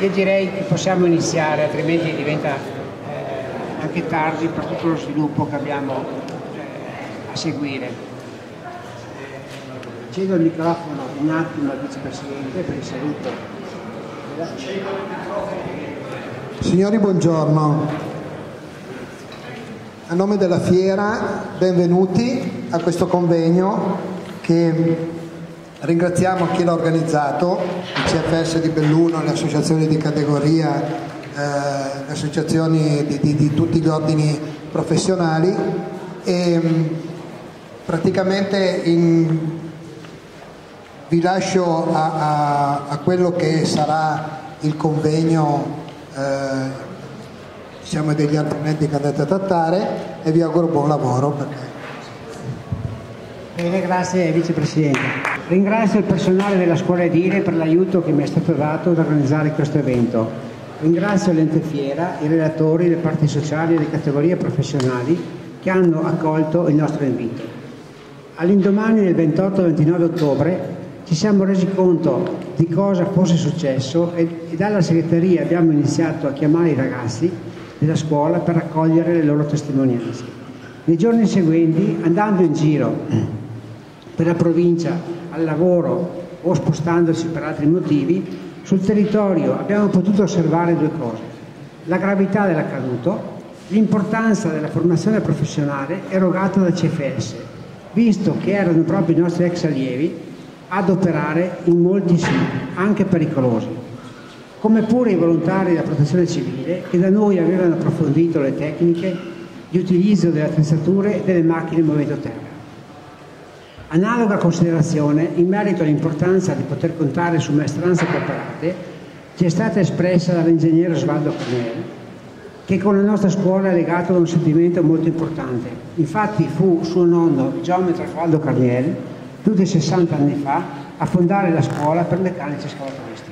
io direi che possiamo iniziare, altrimenti diventa eh, anche tardi per tutto lo sviluppo che abbiamo eh, a seguire. Cedo il microfono un attimo al vicepresidente per il saluto. Signori, buongiorno. A nome della Fiera, benvenuti a questo convegno che ringraziamo chi l'ha organizzato, il CFS di Belluno, le associazioni di categoria, eh, le associazioni di, di, di, tutti gli ordini professionali e praticamente in, vi lascio a, a, a, quello che sarà il convegno eh, diciamo degli argomenti che andate a trattare e vi auguro buon lavoro. Bene, grazie Vicepresidente. Ringrazio il personale della scuola edile per l'aiuto che mi è stato dato ad organizzare questo evento. Ringrazio l'ente fiera, i relatori, le parti sociali e le categorie professionali che hanno accolto il nostro invito. All'indomani del 28-29 ottobre ci siamo resi conto di cosa fosse successo e, dalla segreteria abbiamo iniziato a chiamare i ragazzi della scuola per raccogliere le loro testimonianze. Nei giorni seguenti, andando in giro per la provincia al lavoro o spostandosi per altri motivi, sul territorio abbiamo potuto osservare due cose. La gravità dell'accaduto, l'importanza della formazione professionale erogata dal CFS, visto che erano proprio i nostri ex allievi ad operare in molti siti, anche pericolosi come pure i volontari della protezione civile che da noi avevano approfondito le tecniche di utilizzo delle attrezzature e delle macchine in movimento terra. Analoga considerazione in merito all'importanza di poter contare su maestranze preparate ci è stata espressa dall'ingegnere Osvaldo Cornelli, che con la nostra scuola è legato da un sentimento molto importante. Infatti fu suo nonno, il geometra Osvaldo Carniel, più di 60 anni fa, a fondare la scuola per meccanici scavatoristi.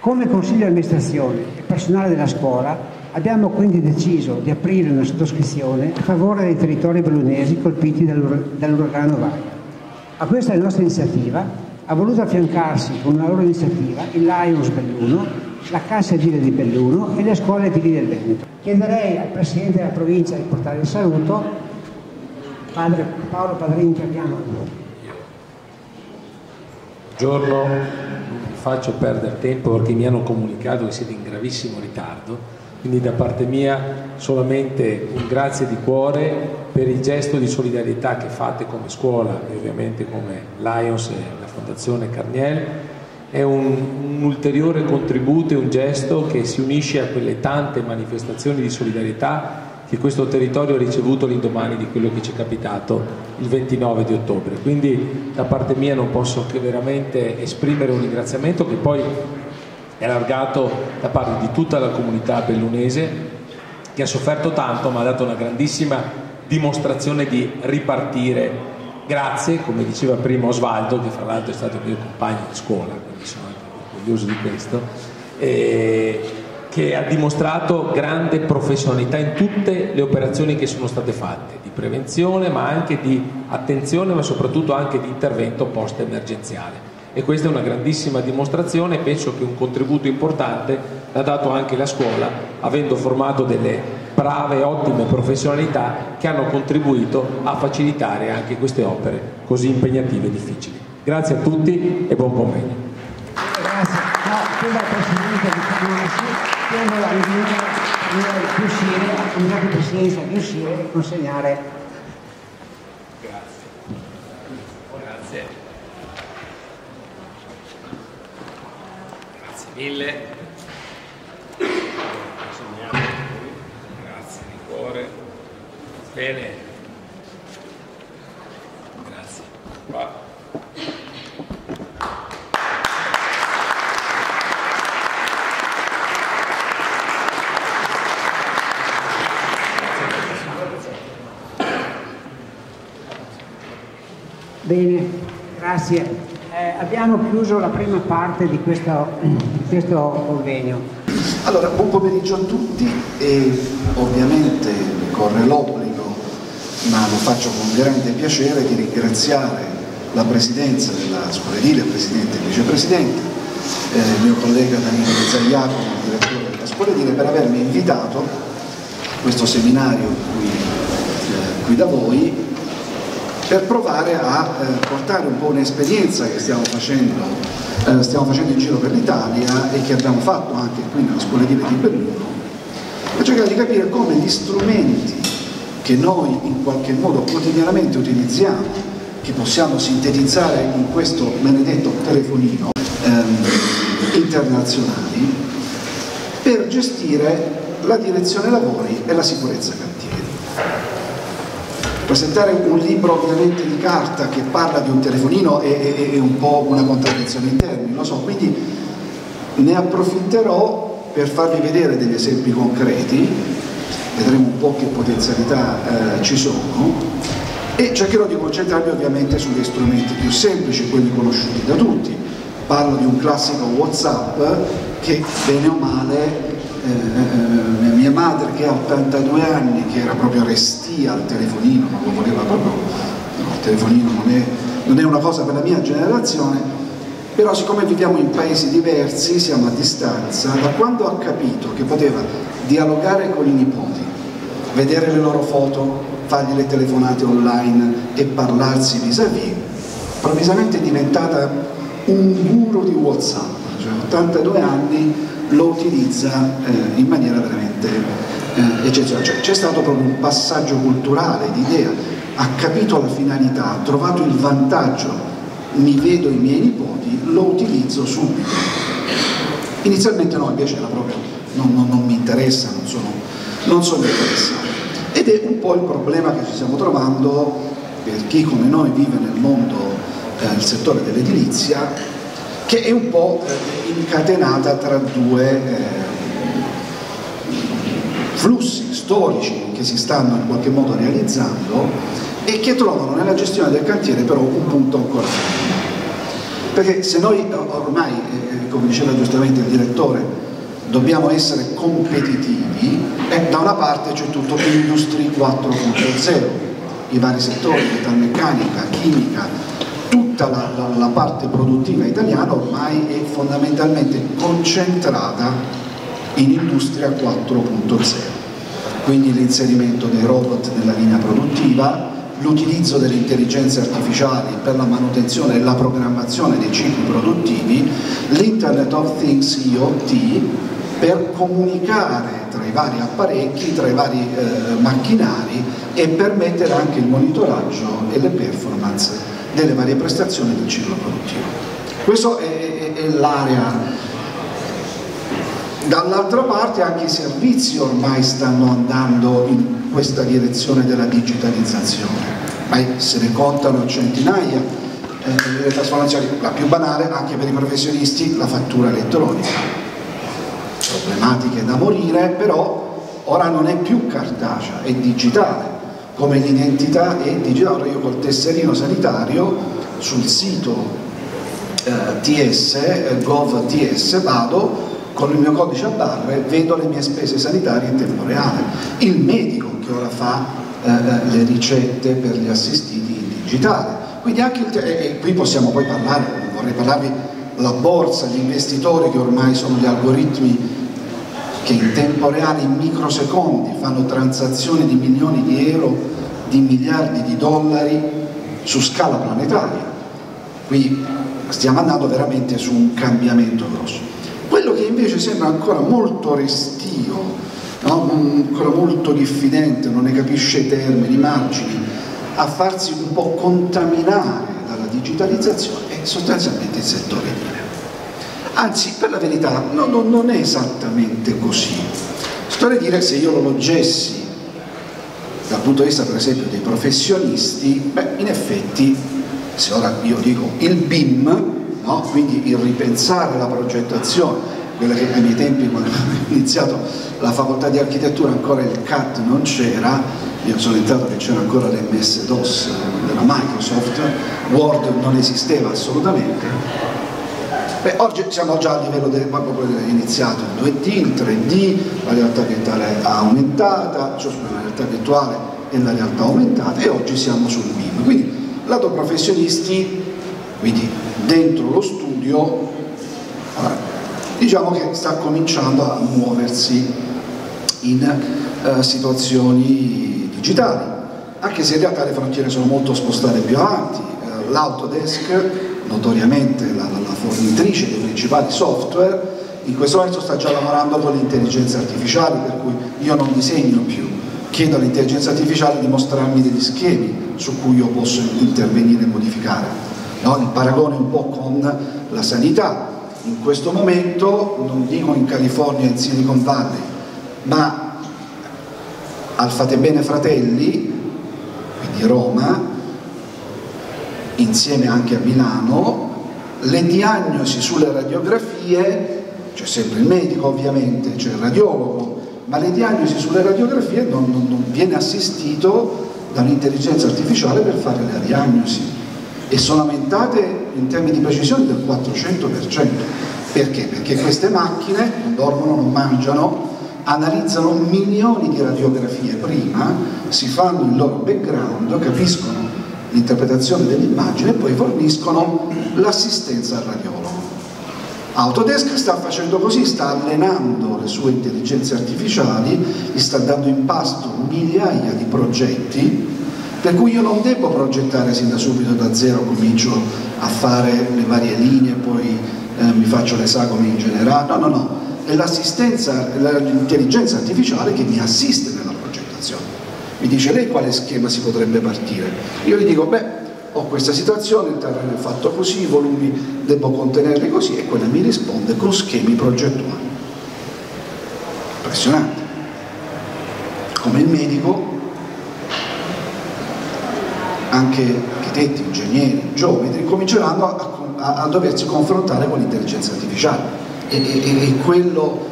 Come consiglio di amministrazione e personale della scuola abbiamo quindi deciso di aprire una sottoscrizione a favore dei territori bellunesi colpiti dall'uragano Vaia. A questa nostra iniziativa ha voluto affiancarsi con una loro iniziativa il Lions Belluno, la Cassa Edile di Belluno e le scuole edili del Veneto. Chiederei al Presidente della provincia di portare il saluto, padre Paolo Padrini che abbiamo. Buongiorno, faccio perdere tempo perché mi hanno comunicato che siete in gravissimo ritardo, quindi da parte mia solamente un grazie di cuore per il gesto di solidarietà che fate come scuola e ovviamente come Lions e la Fondazione Carniel. È un, un ulteriore contributo e un gesto che si unisce a quelle tante manifestazioni di solidarietà che questo territorio ha ricevuto l'indomani di quello che ci è capitato il 29 di ottobre. Quindi da parte mia non posso che veramente esprimere un ringraziamento che poi è allargato da parte di tutta la comunità bellunese che ha sofferto tanto ma ha dato una grandissima dimostrazione di ripartire. Grazie, come diceva prima Osvaldo, che fra l'altro è stato mio compagno di scuola, quindi sono anche orgoglioso di questo. E che ha dimostrato grande professionalità in tutte le operazioni che sono state fatte, di prevenzione ma anche di attenzione ma soprattutto anche di intervento post emergenziale. E questa è una grandissima dimostrazione e penso che un contributo importante l'ha dato anche la scuola, avendo formato delle brave ottime professionalità che hanno contribuito a facilitare anche queste opere così impegnative e difficili. Grazie a tutti e buon pomeriggio. Grazie. No, tengo la riunione di uscire, la comunità di presidenza di uscire e consegnare. Grazie. Grazie. Grazie mille. Grazie di cuore. Bene. Grazie. Qua. Bene, grazie. Eh, abbiamo chiuso la prima parte di questo, di questo convegno. Allora, buon pomeriggio a tutti e ovviamente mi corre l'obbligo, ma lo faccio con grande piacere, di ringraziare la presidenza della scuola edile, il presidente e il vicepresidente, eh, il mio collega Danilo Zaiaco, direttore della scuola dire, per avermi invitato a questo seminario qui, eh, qui da voi per provare a eh, portare un po' un'esperienza che stiamo facendo, eh, stiamo facendo in giro per l'Italia e che abbiamo fatto anche qui nella scuola di Belluno, per cercare di capire come gli strumenti che noi in qualche modo quotidianamente utilizziamo, che possiamo sintetizzare in questo benedetto telefonino, ehm, internazionali, per gestire la direzione lavori e la sicurezza. cantieri presentare un libro ovviamente di carta che parla di un telefonino è, è, è, un po' una contraddizione in termini, lo so, quindi ne approfitterò per farvi vedere degli esempi concreti, vedremo un po' che potenzialità eh, ci sono. E cercherò di concentrarmi ovviamente sugli strumenti più semplici, quelli conosciuti da tutti. Parlo di un classico Whatsapp che bene o male eh, eh, mia madre che ha 82 anni, che era proprio restia al telefonino, non lo voleva proprio, no, il telefonino non è, non è una cosa per la mia generazione, però siccome viviamo in paesi diversi, siamo a distanza, da quando ha capito che poteva dialogare con i nipoti, vedere le loro foto, fargli le telefonate online e parlarsi vis-à-vis, improvvisamente è diventata un guru di Whatsapp, cioè 82 anni lo utilizza eh, in maniera veramente eh, eccezionale. Cioè, c'è stato proprio un passaggio culturale di idea, ha capito la finalità, ha trovato il vantaggio, mi vedo i miei nipoti, lo utilizzo subito. Inizialmente no, invece era proprio, non, non, non mi interessa, non sono, non sono interessato. Ed è un po' il problema che ci stiamo trovando per chi come noi vive nel mondo, eh, settore dell'edilizia, che è un po' eh, incatenata tra due eh, flussi storici che si stanno in qualche modo realizzando e che trovano nella gestione del cantiere però un punto ancora più. Perché se noi ormai, eh, come diceva giustamente il direttore, dobbiamo essere competitivi, eh, da una parte c'è tutto Industry 4.0, i vari settori, metalmeccanica, chimica, tutta la, la, la parte produttiva italiana ormai è fondamentalmente concentrata in industria 4.0, quindi l'inserimento dei robot nella linea produttiva, l'utilizzo delle intelligenze artificiali per la manutenzione e la programmazione dei cicli produttivi, l'Internet of Things IoT per comunicare tra i vari apparecchi, tra i vari eh, macchinari e permettere anche il monitoraggio e le performance delle varie prestazioni del ciclo produttivo. Questa è, è, è l'area. Dall'altra parte anche i servizi ormai stanno andando in questa direzione della digitalizzazione, ma se ne contano centinaia eh, le trasformazioni, la più banale anche per i professionisti, la fattura elettronica. Problematiche da morire, però ora non è più cartacea, è digitale come l'identità è digitale, io col tesserino sanitario sul sito eh, TS, eh, GovTS, vado con il mio codice a barre, vedo le mie spese sanitarie in tempo reale. Il medico che ora fa eh, eh le ricette per gli assistiti in digitale. Quindi anche il, e qui possiamo poi parlare, vorrei parlarvi la borsa, gli investitori che ormai sono gli algoritmi che in tempo reale, in microsecondi, fanno transazioni di milioni di euro, di miliardi di dollari su scala planetaria. Qui stiamo andando veramente su un cambiamento grosso. Quello che invece sembra ancora molto restio, no? ancora molto diffidente, non ne capisce termini, margini, a farsi un po' contaminare dalla digitalizzazione è sostanzialmente il settore edile. Anzi, per la verità, no, no, non è esattamente così. Sto a dire se io lo leggessi dal punto di vista per esempio dei professionisti, beh, in effetti, se ora io dico il BIM, no? quindi il ripensare la progettazione, quella che ai miei tempi quando ho iniziato la facoltà di architettura ancora il CAT non c'era, io sono entrato che c'era ancora l'MS-DOS della Microsoft, Word non esisteva assolutamente, Beh, oggi siamo già a livello del, proprio iniziato in 2D, in 3D, la realtà virtuale aumentata, cioè la realtà virtuale e la realtà aumentata e oggi siamo sul BIM. Quindi lato professionisti, quindi dentro lo studio, diciamo che sta cominciando a muoversi in eh, situazioni digitali, anche se in realtà le frontiere sono molto spostate più avanti. Eh, L'Autodesk, notoriamente la, la fornitrice dei principali software, in questo momento sta già lavorando con l'intelligenza artificiale, per cui io non disegno più, chiedo all'intelligenza artificiale di mostrarmi degli schemi su cui io posso intervenire e modificare. No? Il paragone un po' con la sanità. In questo momento, non dico in California, in Silicon Valley, ma al Fate Bene Fratelli, quindi Roma, insieme anche a Milano, le diagnosi sulle radiografie, c'è sempre il medico ovviamente, c'è il radiologo, ma le diagnosi sulle radiografie non, non, non viene assistito da un'intelligenza artificiale per fare la diagnosi e sono aumentate in termini di precisione del 400%. Perché? Perché queste macchine non dormono, non mangiano, analizzano milioni di radiografie prima, si fanno il loro background, capiscono l'interpretazione dell'immagine e poi forniscono l'assistenza al radiologo. Autodesk sta facendo così, sta allenando le sue intelligenze artificiali, gli sta dando in pasto migliaia di progetti per cui io non devo progettare sin da subito da zero, comincio a fare le varie linee, poi eh, mi faccio le sagome in generale, no, no, no, è l'assistenza, l'intelligenza artificiale che mi assiste nella progettazione. Mi dice lei quale schema si potrebbe partire? Io gli dico, beh, ho questa situazione, il terreno è fatto così, i volumi devo contenerli così e quella mi risponde con schemi progettuali. Impressionante. Come il medico, anche architetti, ingegneri, geometri cominceranno a, a, a doversi confrontare con l'intelligenza artificiale e, e, e quello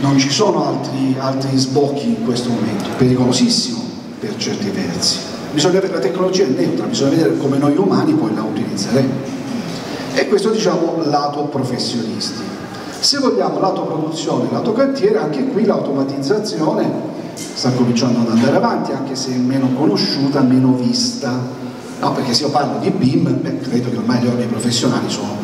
non ci sono altri, altri sbocchi in questo momento, pericolosissimo per certi versi. Bisogna avere la tecnologia neutra, bisogna vedere come noi umani poi la utilizzeremo. E questo diciamo lato professionisti. Se vogliamo lato produzione, lato cantiere, anche qui l'automatizzazione sta cominciando ad andare avanti, anche se meno conosciuta, meno vista. No, perché se io parlo di BIM, beh, credo che ormai gli ordini professionali sono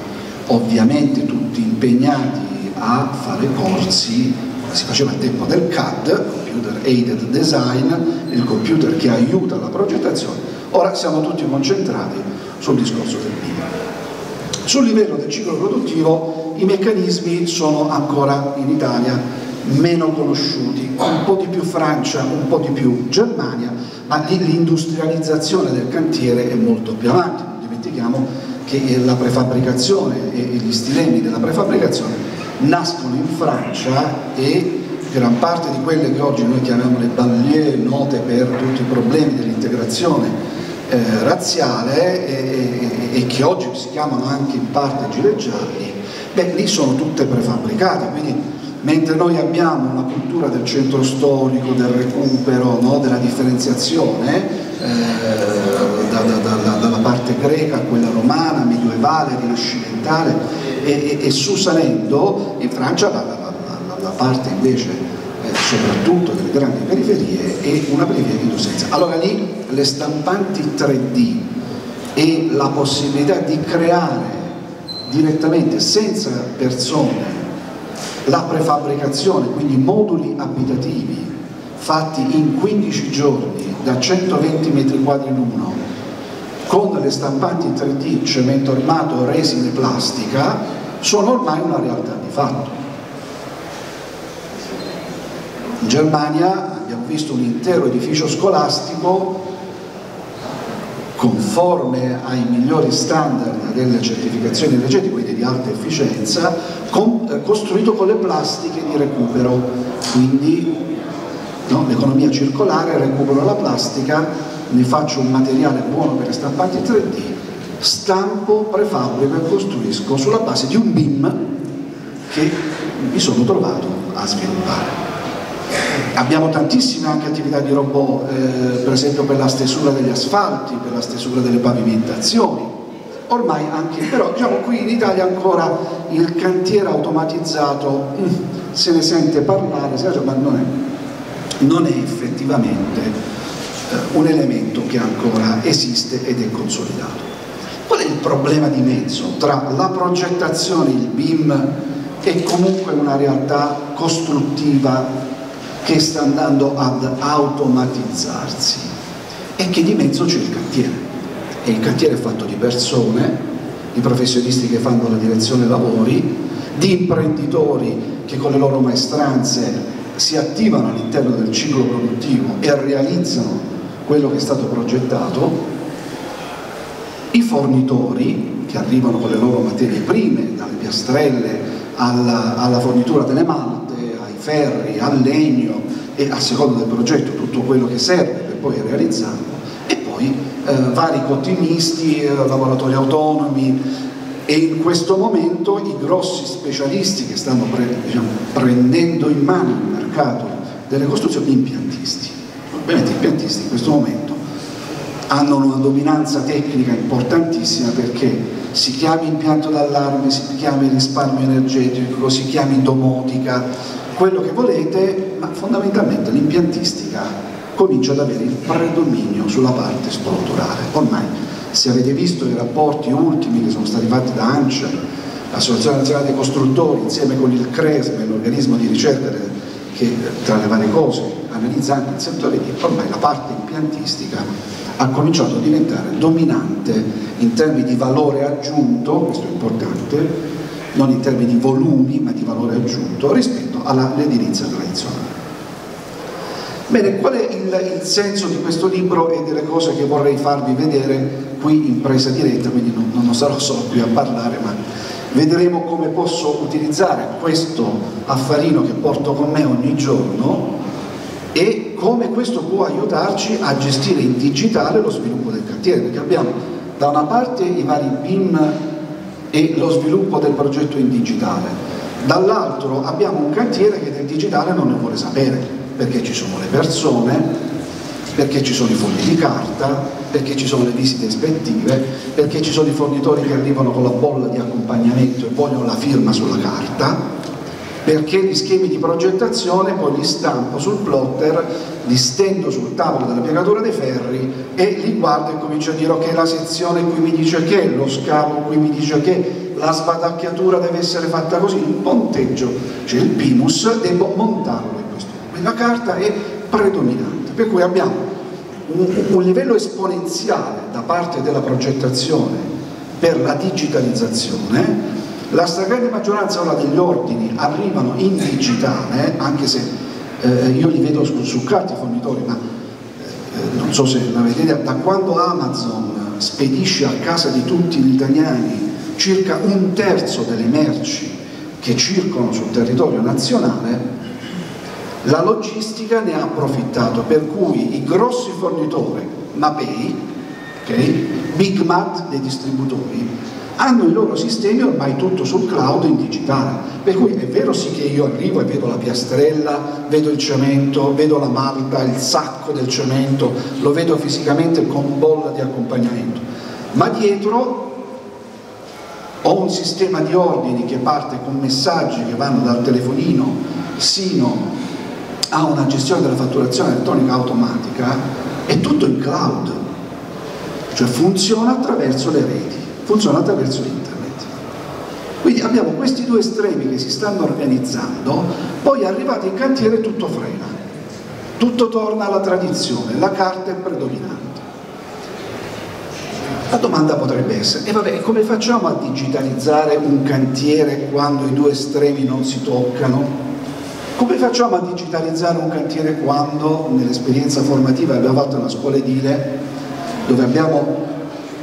ovviamente tutti impegnati a fare corsi, si faceva al tempo del CAD, Computer Aided Design, il computer che aiuta la progettazione, ora siamo tutti concentrati sul discorso del BIM. Sul livello del ciclo produttivo i meccanismi sono ancora in Italia meno conosciuti, un po' di più Francia, un po' di più Germania, ma l'industrializzazione del cantiere è molto più avanti, non dimentichiamo che la prefabbricazione e gli stilemi della prefabbricazione nascono in Francia e gran parte di quelle che oggi noi chiamiamo le banlieue note per tutti i problemi dell'integrazione eh, razziale e, e, e, che oggi si chiamano anche in parte gireggiali, beh lì sono tutte prefabbricate, quindi mentre noi abbiamo una cultura del centro storico, del recupero, no, della differenziazione, eh, da, da, da, dalla parte greca a quella romana, medievale, rinascimentale e, e, e su salendo in Francia la, la, la, la parte invece eh, soprattutto delle grandi periferie è una periferia di dosenza. Allora lì le stampanti 3D e la possibilità di creare direttamente senza persone la prefabbricazione, quindi moduli abitativi fatti in 15 giorni da 120 metri quadri l'uno con le stampanti 3D, cemento armato, resina e plastica sono ormai una realtà di fatto. In Germania abbiamo visto un intero edificio scolastico conforme ai migliori standard delle certificazioni energetiche, quindi di alta efficienza, con, eh, costruito con le plastiche di recupero, quindi no, l'economia circolare, recupero la plastica, ne faccio un materiale buono per le stampanti 3D, stampo, prefabbrico e costruisco sulla base di un BIM che mi sono trovato a sviluppare. Abbiamo tantissime anche attività di robot, eh, per esempio per la stesura degli asfalti, per la stesura delle pavimentazioni. Ormai anche, però diciamo qui in Italia ancora il cantiere automatizzato mm, se ne sente parlare, ma non è, non è effettivamente un elemento che ancora esiste ed è consolidato. Qual è il problema di mezzo tra la progettazione, il BIM è comunque una realtà costruttiva che sta andando ad automatizzarsi e che di mezzo c'è il cantiere e il cantiere è fatto di persone, di professionisti che fanno la direzione lavori, di imprenditori che con le loro maestranze si attivano all'interno del ciclo produttivo e realizzano quello che è stato progettato, i fornitori che arrivano con le loro materie prime, dalle piastrelle alla, alla fornitura delle malte, ai ferri, al legno e a seconda del progetto tutto quello che serve per poi realizzarlo, e poi eh, vari cottimisti, eh, lavoratori autonomi, e in questo momento i grossi specialisti che stanno pre, diciamo, prendendo in mano il mercato delle costruzioni, impiantisti. Ovviamente gli impiantisti in questo momento hanno una dominanza tecnica importantissima perché si chiami impianto d'allarme, si chiami risparmio energetico, si chiami domotica, quello che volete, ma fondamentalmente l'impiantistica comincia ad avere il predominio sulla parte strutturale. Ormai se avete visto i rapporti ultimi che sono stati fatti da ANCIA, l'Associazione Nazionale dei Costruttori, insieme con il CRESME, l'organismo di ricerca che tra le varie cose analizzando il settore, ormai la parte impiantistica ha cominciato a diventare dominante in termini di valore aggiunto, questo è importante, non in termini di volumi ma di valore aggiunto rispetto all'edilizia tradizionale. Bene, qual è il, il, senso di questo libro e delle cose che vorrei farvi vedere qui in presa diretta, quindi non, non sarò solo qui a parlare, ma vedremo come posso utilizzare questo affarino che porto con me ogni giorno e come questo può aiutarci a gestire in digitale lo sviluppo del cantiere, perché abbiamo da una parte i vari BIM e lo sviluppo del progetto in digitale, dall'altro abbiamo un cantiere che del digitale non ne vuole sapere perché ci sono le persone, perché ci sono i fogli di carta, perché ci sono le visite ispettive, perché ci sono i fornitori che arrivano con la bolla di accompagnamento e vogliono la firma sulla carta, perché gli schemi di progettazione poi li stampo sul plotter, li stendo sul tavolo della piegatura dei ferri e li guardo e comincio a dire ok la sezione qui mi dice che, lo scavo qui mi dice che, la sbatacchiatura deve essere fatta così, il ponteggio, c'è il pinus, devo montarlo la carta è predominante, per cui abbiamo un, un livello esponenziale da parte della progettazione per la digitalizzazione, la stragrande maggioranza ora degli ordini arrivano in digitale, anche se eh, io li vedo su, su carta fornitori, ma eh, non so se l'avete idea, da quando Amazon spedisce a casa di tutti gli italiani circa un terzo delle merci che circolano sul territorio nazionale, la logistica ne ha approfittato, per cui i grossi fornitori, Mapei, okay, Big Mat dei distributori, hanno i loro sistemi ormai tutto sul cloud in digitale. Per cui è vero sì che io arrivo e vedo la piastrella, vedo il cemento, vedo la malta, il sacco del cemento, lo vedo fisicamente con bolla di accompagnamento, ma dietro ho un sistema di ordini che parte con messaggi che vanno dal telefonino sino ha una gestione della fatturazione elettronica automatica, è tutto in cloud, cioè funziona attraverso le reti, funziona attraverso internet. Quindi abbiamo questi due estremi che si stanno organizzando, poi arrivati in cantiere tutto frena, tutto torna alla tradizione, la carta è predominante. La domanda potrebbe essere, e vabbè, come facciamo a digitalizzare un cantiere quando i due estremi non si toccano? Come facciamo a digitalizzare un cantiere quando nell'esperienza formativa abbiamo fatto una scuola edile dove abbiamo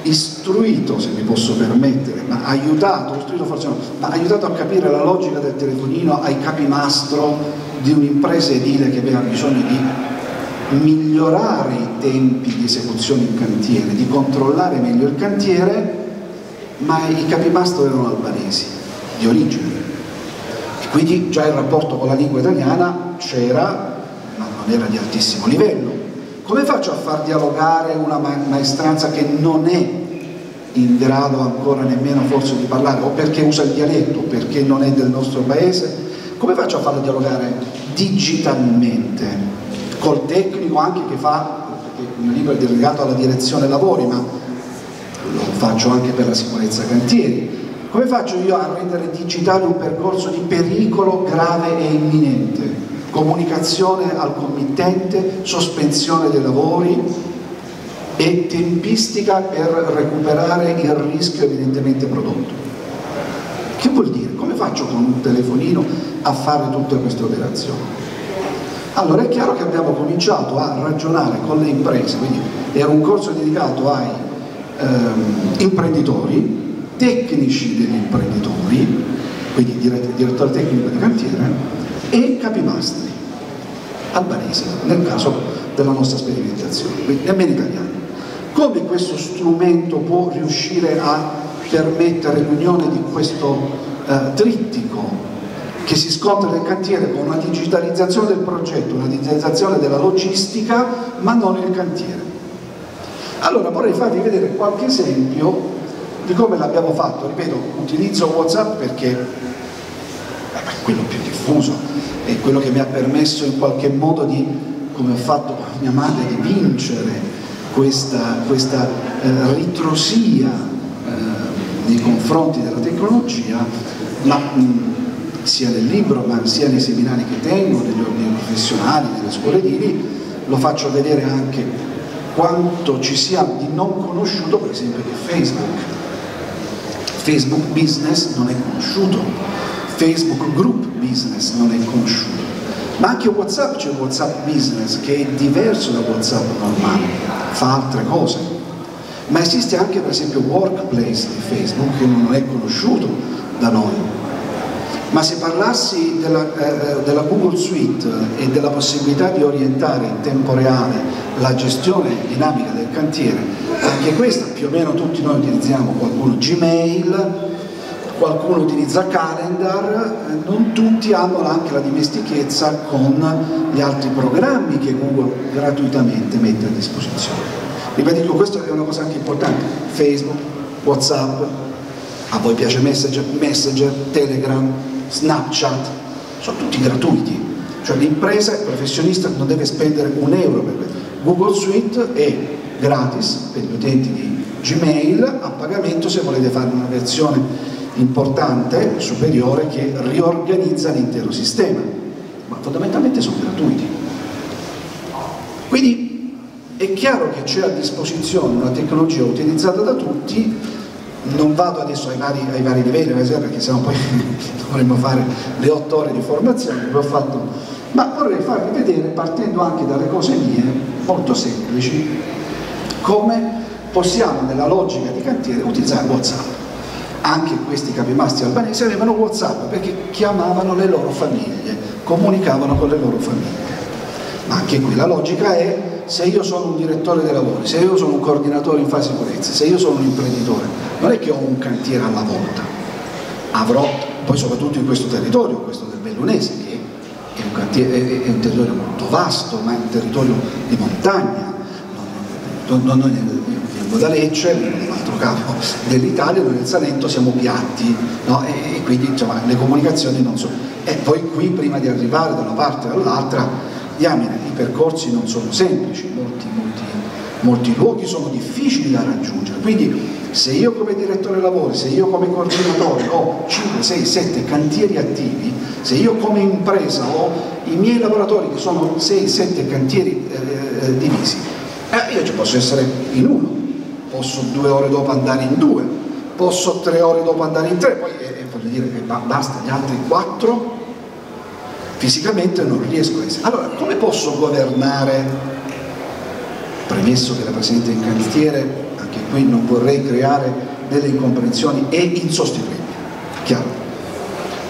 istruito, se mi posso permettere, ma aiutato, istruito forse no, ma aiutato a capire la logica del telefonino ai capimastro di un'impresa edile che aveva bisogno di migliorare i tempi di esecuzione in cantiere, di controllare meglio il cantiere, ma i capimastro erano albanesi, di origine quindi già il rapporto con la lingua italiana c'era, ma non era di altissimo livello. Come faccio a far dialogare una maestranza che non è in grado ancora nemmeno forse di parlare, o perché usa il dialetto, perché non è del nostro paese? Come faccio a farlo dialogare digitalmente, col tecnico anche che fa, perché il mio libro è dedicato alla direzione lavori, ma lo faccio anche per la sicurezza cantieri, Come faccio io a rendere digitale un percorso di pericolo grave e imminente? Comunicazione al committente, sospensione dei lavori e tempistica per recuperare il rischio evidentemente prodotto. Che vuol dire? Come faccio con un telefonino a fare tutte queste operazioni? Allora è chiaro che abbiamo cominciato a ragionare con le imprese, quindi era un corso dedicato ai ehm, imprenditori, tecnici degli imprenditori, quindi direttore tecnico di cantiere, e capimastri albanesi, nel caso della nostra sperimentazione, quindi nemmeno italiani. Come questo strumento può riuscire a permettere l'unione di questo eh, trittico che si scontra nel cantiere con una digitalizzazione del progetto, una digitalizzazione della logistica, ma non il cantiere. Allora vorrei farvi vedere qualche esempio di come l'abbiamo fatto, ripeto, utilizzo Whatsapp perché è quello più diffuso, è quello che mi ha permesso in qualche modo di, come ho fatto con mia madre, di vincere questa, questa eh, ritrosia eh, nei confronti della tecnologia, ma mh, sia nel libro, ma sia nei seminari che tengo, negli ordini professionali, nelle scuole edili, lo faccio vedere anche quanto ci sia di non conosciuto, per esempio, che Facebook. Facebook Business non è conosciuto, Facebook Group Business non è conosciuto, ma anche Whatsapp c'è Whatsapp Business che è diverso da Whatsapp normale, fa altre cose, ma esiste anche per esempio Workplace di Facebook che non è conosciuto da noi, ma se parlassi della, eh, della, Google Suite e della possibilità di orientare in tempo reale la gestione dinamica del cantiere, anche questa più o meno tutti noi utilizziamo, qualcuno Gmail, qualcuno utilizza Calendar, eh, non tutti hanno anche la dimestichezza con gli altri programmi che Google gratuitamente mette a disposizione. Ribadisco, questa è una cosa anche importante, Facebook, Whatsapp, a voi piace Messenger, Messenger Telegram, Snapchat, sono tutti gratuiti, cioè l'impresa, il professionista non deve spendere un euro per questo. Google Suite è gratis per gli utenti di Gmail a pagamento se volete fare una versione importante, superiore, che riorganizza l'intero sistema, ma fondamentalmente sono gratuiti. Quindi è chiaro che c'è a disposizione una tecnologia utilizzata da tutti. Non vado adesso ai vari, ai vari livelli perché sennò poi dovremmo fare le otto ore di formazione che ho fatto. Ma vorrei farvi vedere partendo anche dalle cose mie molto semplici come possiamo nella logica di cantiere utilizzare Whatsapp anche questi capimastri albanesi avevano Whatsapp perché chiamavano le loro famiglie comunicavano con le loro famiglie. Ma anche qui la logica è se io sono un direttore dei lavori, se io sono un coordinatore in fase sicurezza, se io sono un imprenditore, non è che ho un cantiere alla volta, avrò, poi soprattutto in questo territorio, questo del Bellunese, che è un, cantiere, è un territorio molto vasto, ma è un territorio di montagna, non, non, non vengo da Lecce, nell'altro capo dell'Italia, noi nel Salento siamo piatti, no? e, e, quindi insomma, le comunicazioni non sono... E poi qui prima di arrivare da una parte all'altra, diamine, i percorsi non sono semplici, molti, molti, molti luoghi sono difficili da raggiungere, quindi se io come direttore lavori, se io come coordinatore ho 5, 6, 7 cantieri attivi, se io come impresa ho i miei lavoratori che sono 6, 7 cantieri eh, eh, divisi, eh, io ci posso essere in uno, posso due ore dopo andare in due, posso tre ore dopo andare in tre, poi eh, voglio dire che basta, gli altri quattro fisicamente non riesco a essere. Allora, come posso governare, premesso che la Presidente in cantiere anche qui non vorrei creare delle incomprensioni, è insostituibile, chiaro.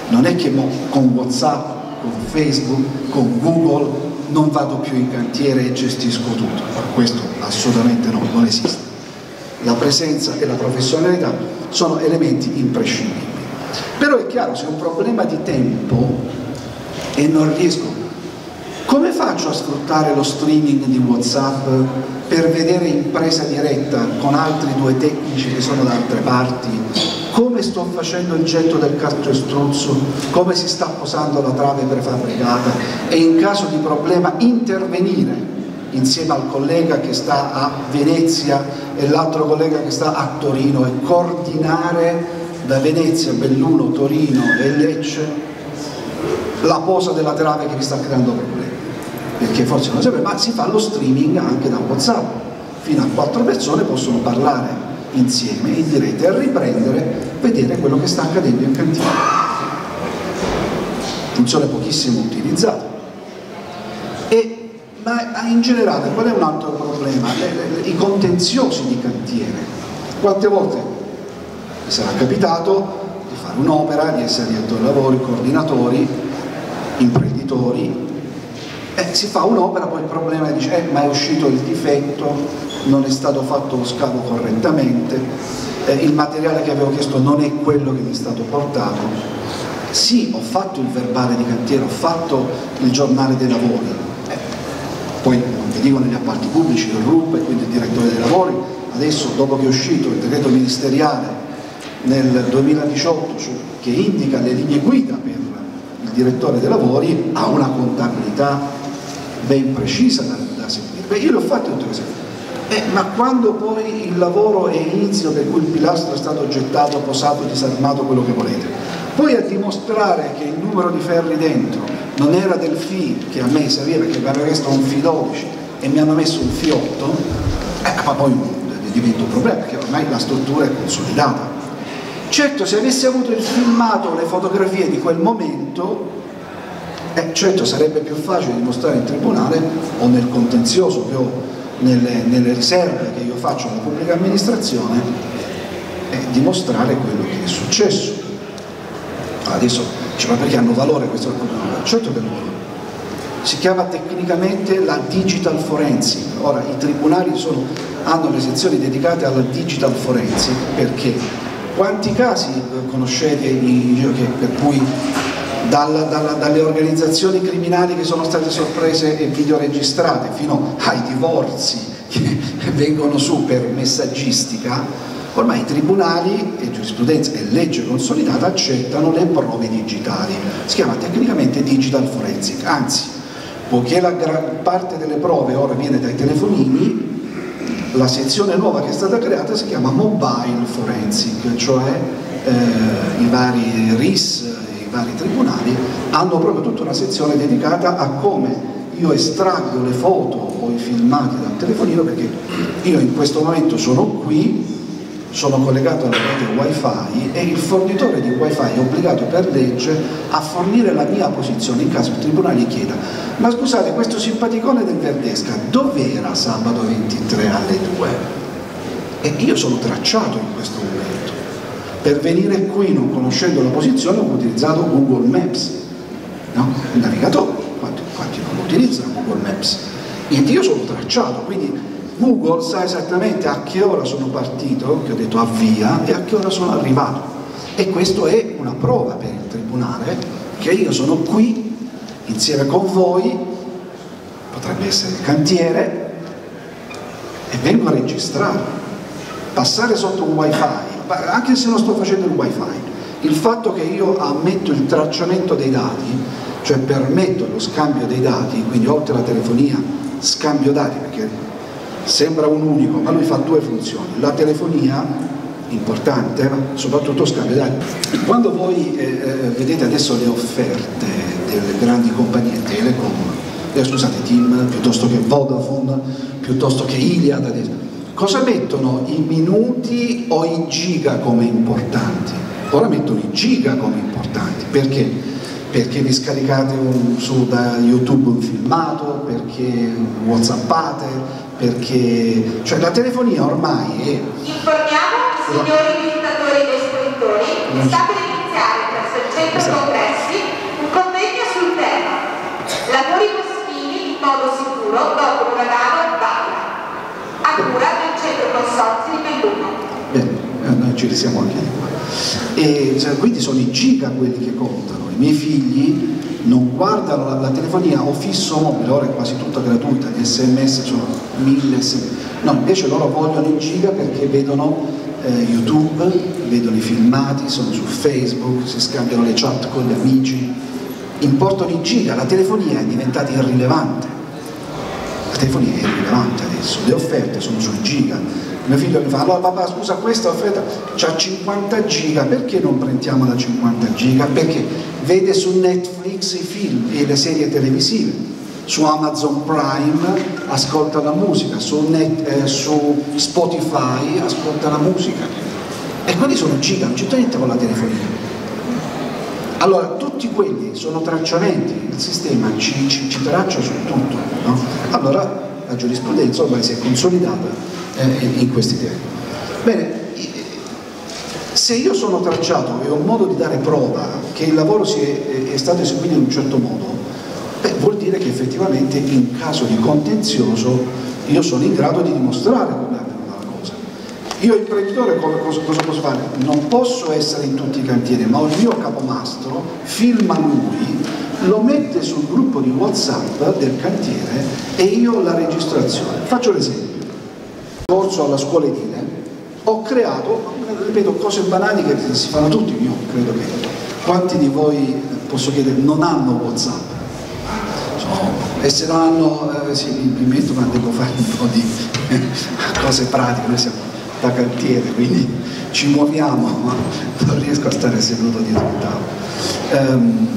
Non è che con Whatsapp, con Facebook, con Google non vado più in cantiere e gestisco tutto, questo assolutamente no, non esiste. La presenza e la professionalità sono elementi imprescindibili. Però è chiaro, se è un problema di tempo e non riesco come faccio a sfruttare lo streaming di Whatsapp per vedere in presa diretta con altri due tecnici che sono da altre parti? Come sto facendo il getto del cartostruzzo, come si sta posando la trave prefabbricata e in caso di problema intervenire insieme al collega che sta a Venezia e l'altro collega che sta a Torino e coordinare da Venezia, Belluno, Torino e Lecce la posa della trave che vi sta creando problemi. Perché forse non sapete, ma si fa lo streaming anche da Whatsapp. Fino a quattro persone possono parlare insieme in diretta e riprendere, vedere quello che sta accadendo in cantina. Funzione pochissimo utilizzata e, ma in generale qual è un altro problema? Le, le, I contenziosi di cantiere quante volte mi sarà capitato di fare un'opera, di essere direttori lavori, coordinatori, imprenditori, e si fa un'opera, poi il problema è dice, eh, ma è uscito il difetto, non è stato fatto lo scavo correttamente, eh, il materiale che avevo chiesto non è quello che mi è stato portato. Sì, ho fatto il verbale di cantiere, ho fatto il giornale dei lavori, poi non vi dico negli appalti pubblici, il RUP e quindi il direttore dei lavori, adesso dopo che è uscito il decreto ministeriale nel 2018 che indica le linee guida per il direttore dei lavori ha una contabilità ben precisa da, da seguire. Beh, io l'ho fatto tutte queste. Eh, ma quando poi il lavoro è inizio per cui il pilastro è stato gettato, posato, disarmato, quello che volete, poi a dimostrare che il numero di ferri dentro non era del FI che a me serviva, perché mi aveva chiesto un FI 12 e mi hanno messo un FI 8, eh, ma poi diventa un problema perché ormai la struttura è consolidata. Certo, se avessi avuto il filmato le fotografie di quel momento, eh, certo sarebbe più facile dimostrare in tribunale o nel contenzioso che ho nelle, nelle riserve che io faccio alla pubblica amministrazione, eh, dimostrare quello che è successo. Adesso, cioè, ma perché hanno valore queste cose? Certo che hanno valore si chiama tecnicamente la digital forensic. Ora i tribunali sono, hanno le sezioni dedicate alla digital forensic perché quanti casi eh, conoscete che, per cui dalla, dalla, dalle organizzazioni criminali che sono state sorprese e videoregistrate fino ai divorzi che vengono su per messaggistica, ormai i tribunali e giurisprudenza e legge consolidata accettano le prove digitali. Si chiama tecnicamente digital forensic, anzi poiché la gran parte delle prove ora viene dai telefonini, la sezione nuova che è stata creata si chiama Mobile Forensic, cioè eh, i vari RIS, i vari tribunali hanno proprio tutta una sezione dedicata a come io estraggo le foto o i filmati dal telefonino perché io in questo momento sono qui sono collegato alla rete wifi e il fornitore di wifi è obbligato per legge a fornire la mia posizione in caso il tribunale chieda ma scusate questo simpaticone del Verdesca dov'era sabato 23 alle 2? E io sono tracciato in questo momento per venire qui non conoscendo la posizione ho utilizzato Google Maps no? il navigatore quanti, quanti non lo utilizzano Google Maps niente io sono tracciato quindi Google sa esattamente a che ora sono partito, che ho detto avvia, e a che ora sono arrivato. E questo è una prova per il Tribunale che io sono qui insieme con voi, potrebbe essere il cantiere, e vengo a registrare. Passare sotto un wifi, anche se non sto facendo il wifi, il fatto che io ammetto il tracciamento dei dati, cioè permetto lo scambio dei dati, quindi oltre alla telefonia, scambio dati, perché sembra un unico, ma lui fa due funzioni. La telefonia, importante, soprattutto scambio dati. Quando voi eh, eh, vedete adesso le offerte delle grandi compagnie telecom, eh, scusate, Team, piuttosto che Vodafone, piuttosto che Iliad, adesso, cosa mettono i minuti o i giga come importanti? Ora mettono i giga come importanti, perché? Perché vi scaricate un, su da YouTube un filmato, perché whatsappate, perché cioè, la telefonia ormai è... Informiamo signori visitatori e espositori che sta per iniziare presso il centro esatto. congressi un convegno sul tema lavori boschivi in modo sicuro dopo l'uragano Valle a cura del centro consorzi di Belluno. Bene, eh, noi ci risiamo anche di qua. E, cioè, quindi sono i giga quelli che contano. I miei figli non guardano la, la, telefonia o fisso mobile, ora è quasi tutta gratuita, gli sms sono mille, no, invece loro vogliono in giga perché vedono eh, YouTube, vedono i filmati, sono su Facebook, si scambiano le chat con gli amici, importano in giga, la telefonia è diventata irrilevante, la telefonia è irrilevante adesso, le offerte sono sul giga, Mio figlio mi fa, allora papà scusa questa offerta c'ha 50 giga, perché non prendiamo da 50 giga? Perché vede su Netflix i film e le serie televisive, su Amazon Prime ascolta la musica, su, Net, eh, su Spotify ascolta la musica. E quelli sono giga, non c'è niente con la telefonia. Allora, tutti quelli sono tracciamenti, il sistema ci, ci, ci traccia su tutto. No? Allora, la giurisprudenza ormai si è consolidata in questi temi. Bene, se io sono tracciato e ho modo di dare prova che il lavoro è, è, stato eseguito in un certo modo, beh, vuol dire che effettivamente in caso di contenzioso io sono in grado di dimostrare come è avvenuta la cosa. Io imprenditore cosa, cosa posso fare? Non posso essere in tutti i cantieri, ma il mio capomastro filma lui, lo mette sul gruppo di Whatsapp del cantiere e io la registrazione. Faccio l'esempio corso alla scuola edile, ho creato, ripeto, cose banali che si fanno tutti, io credo che quanti di voi, posso chiedere, non hanno Whatsapp? e se non hanno, eh, sì, mi metto ma devo fare un po' di cose pratiche, noi siamo da cantiere, quindi ci muoviamo, ma non riesco a stare seduto dietro un tavolo. Um,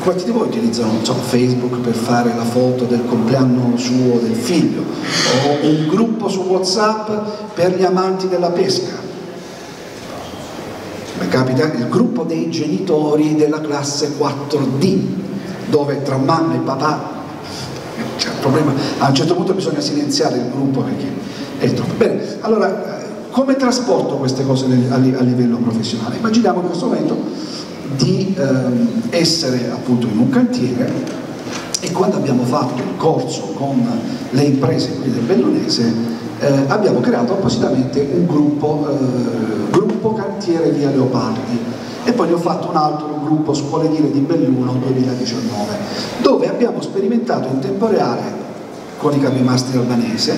quanti di voi utilizzano so, Facebook per fare la foto del compleanno suo del figlio o un gruppo su Whatsapp per gli amanti della pesca? Mi capita il gruppo dei genitori della classe 4D dove tra mamma e papà c'è un problema, a un certo punto bisogna silenziare il gruppo perché è troppo. Bene, allora come trasporto queste cose a livello professionale? Immaginiamo in questo momento di ehm, essere appunto in un cantiere e quando abbiamo fatto il corso con le imprese qui del Bellunese eh, abbiamo creato appositamente un gruppo, eh, gruppo cantiere via Leopardi. E poi ne ho fatto un altro gruppo scuole dire di Belluno 2019 dove abbiamo sperimentato in tempo reale con i capimastri albanese,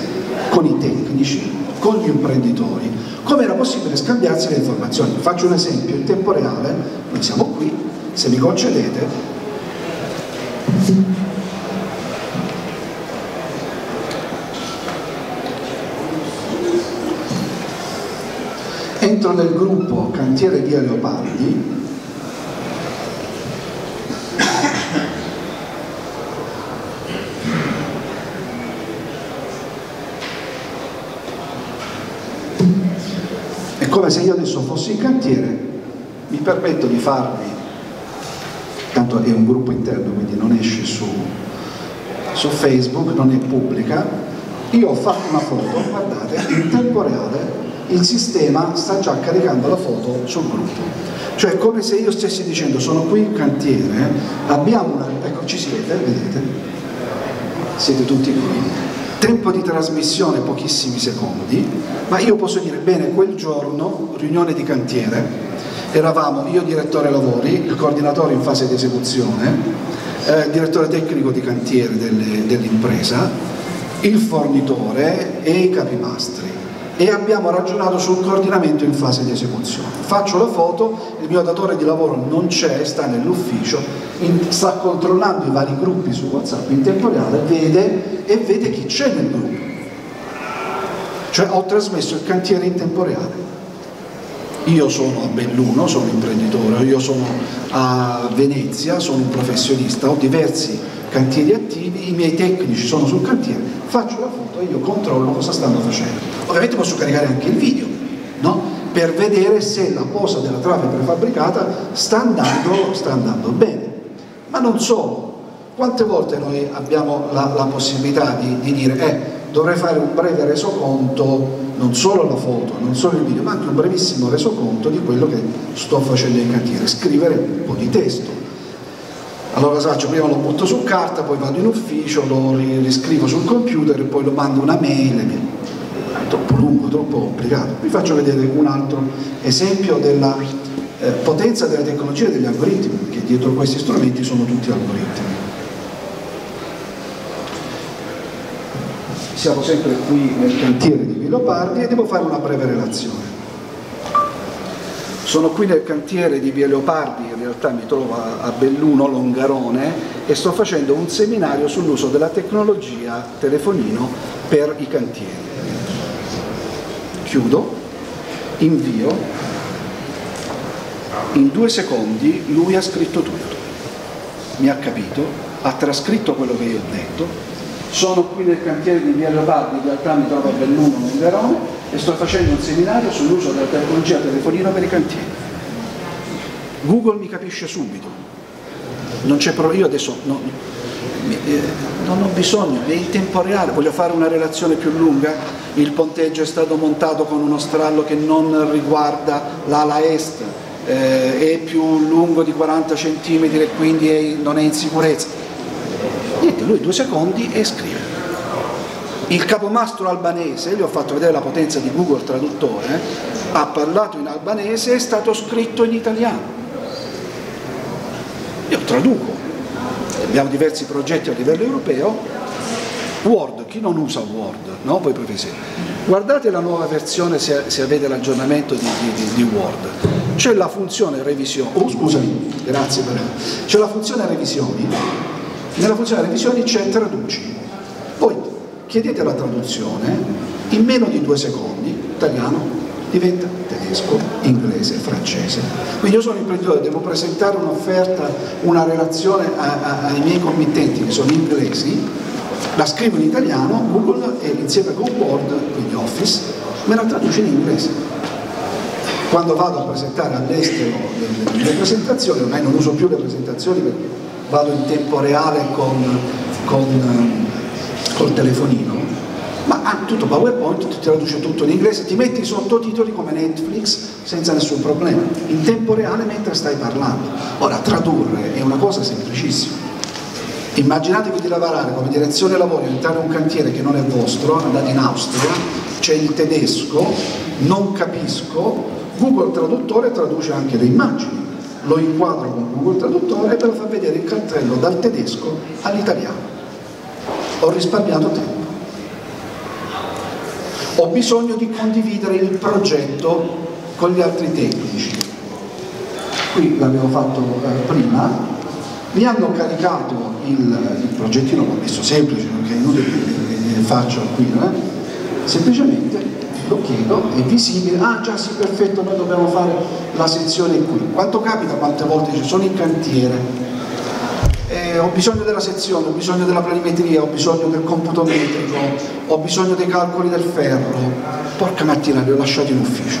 con i tecnici, con gli imprenditori come era possibile scambiarsi le informazioni. Faccio un esempio, in tempo reale, noi siamo qui, se mi concedete, entro nel gruppo Cantiere Via Leopardi come se io adesso fossi in cantiere, mi permetto di farvi, tanto è un gruppo interno quindi non esce su, su Facebook, non è pubblica, io ho fatto una foto, guardate, in tempo reale il sistema sta già caricando la foto sul gruppo. Cioè come se io stessi dicendo sono qui in cantiere, abbiamo una... ecco ci siete, vedete? Siete tutti qui tempo di trasmissione pochissimi secondi, ma io posso dire bene quel giorno, riunione di cantiere, eravamo io direttore lavori, il coordinatore in fase di esecuzione, eh, direttore tecnico di cantiere dell'impresa, il fornitore e i capimastri e abbiamo ragionato sul coordinamento in fase di esecuzione. Faccio la foto, il mio datore di lavoro non c'è, sta nell'ufficio, sta controllando i vari gruppi su WhatsApp in tempo reale, vede e vede chi c'è nel gruppo. Cioè ho trasmesso il cantiere in tempo reale. Io sono a Belluno, sono imprenditore, io sono a Venezia, sono un professionista, ho diversi cantieri attivi, i miei tecnici sono sul cantiere, faccio la foto e io controllo cosa stanno facendo. Ovviamente posso caricare anche il video, no? per vedere se la posa della trave prefabbricata sta andando, sta andando bene. Ma non solo, quante volte noi abbiamo la, la possibilità di, di dire eh, dovrei fare un breve resoconto, non solo la foto, non solo il video, ma anche un brevissimo resoconto di quello che sto facendo in cantiere, scrivere un po' di testo, allora faccio? Prima lo butto su carta, poi vado in ufficio, lo riscrivo sul computer e poi lo mando una mail. È troppo lungo, troppo complicato. Vi faccio vedere un altro esempio della eh, potenza della tecnologia e degli algoritmi, perché dietro questi strumenti sono tutti algoritmi. Siamo sempre qui nel cantiere di Vilopardi e devo fare una breve relazione. Sono qui nel cantiere di Via Leopardi, realtà mi trovo a Belluno, Longarone, e sto facendo un seminario sull'uso della tecnologia telefonino per i cantieri. chiudo, invio, in due secondi lui ha scritto tutto, mi ha capito, ha trascritto quello che io ho detto, sono qui nel cantiere di Via Leopardi, in realtà mi trovo a Belluno, in Verone, e sto facendo un seminario sull'uso della tecnologia telefonina per i cantieri. Google mi capisce subito, non c'è problema, io adesso no, eh, non ho bisogno, è in tempo reale, voglio fare una relazione più lunga, il ponteggio è stato montato con uno strallo che non riguarda l'ala est, eh, è più lungo di 40 cm e quindi è, non è in sicurezza. Niente, lui due secondi e scrive. Il capomastro albanese, gli ho fatto vedere la potenza di Google Traduttore, ha parlato in albanese e è stato scritto in italiano. Traduco, abbiamo diversi progetti a livello europeo, Word, chi non usa Word, no? Voi professori, guardate la nuova versione se, se avete l'aggiornamento di, di, di, Word, c'è la funzione revisione, oh scusami, grazie per... c'è la funzione revisioni, nella funzione revisioni c'è traduci, poi chiedete la traduzione in meno di due secondi, italiano, diventa tedesco, inglese, francese. Quindi io sono imprenditore, devo presentare un'offerta, una relazione a, a, ai miei committenti che sono inglesi, la scrivo in italiano, Google e insieme con Word, quindi Office, me la traduce in inglese. Quando vado a presentare all'estero le, le presentazioni, ormai non uso più le presentazioni perché vado in tempo reale con, con, col telefonino, ma ha tutto PowerPoint, ti traduce tutto in inglese, ti metti i sottotitoli come Netflix senza nessun problema, in tempo reale mentre stai parlando. Ora, tradurre è una cosa semplicissima. Immaginatevi di lavorare come direzione lavori, entrare in un cantiere che non è vostro, andate in Austria, c'è il tedesco, non capisco, Google Traduttore traduce anche le immagini, lo inquadro con Google Traduttore e ve lo fa vedere il cartello dal tedesco all'italiano. Ho risparmiato tempo ho bisogno di condividere il progetto con gli altri tecnici. Qui l'avevo fatto eh, prima, mi hanno caricato il, il progettino, l'ho messo semplice perché è inutile che faccio qui, eh? semplicemente lo chiedo, è visibile, ah già sì perfetto, noi dobbiamo fare la sezione qui. Quanto capita quante volte ci sono in cantiere, eh, ho bisogno della sezione, ho bisogno della planimetria, ho bisogno del computo metrico, ho bisogno dei calcoli del ferro, porca mattina li ho lasciati in ufficio.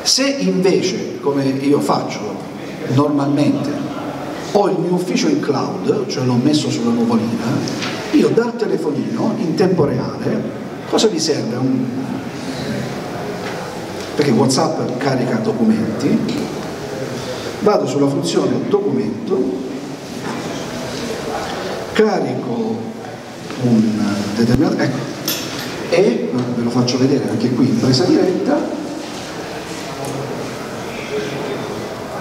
Se invece, come io faccio normalmente, ho il mio ufficio in cloud, cioè l'ho messo sulla nuvolina, io dal telefonino in tempo reale, cosa vi serve? Un... Perché Whatsapp carica documenti, vado sulla funzione documento carico un determinato ecco, e ve lo faccio vedere anche qui in presa diretta.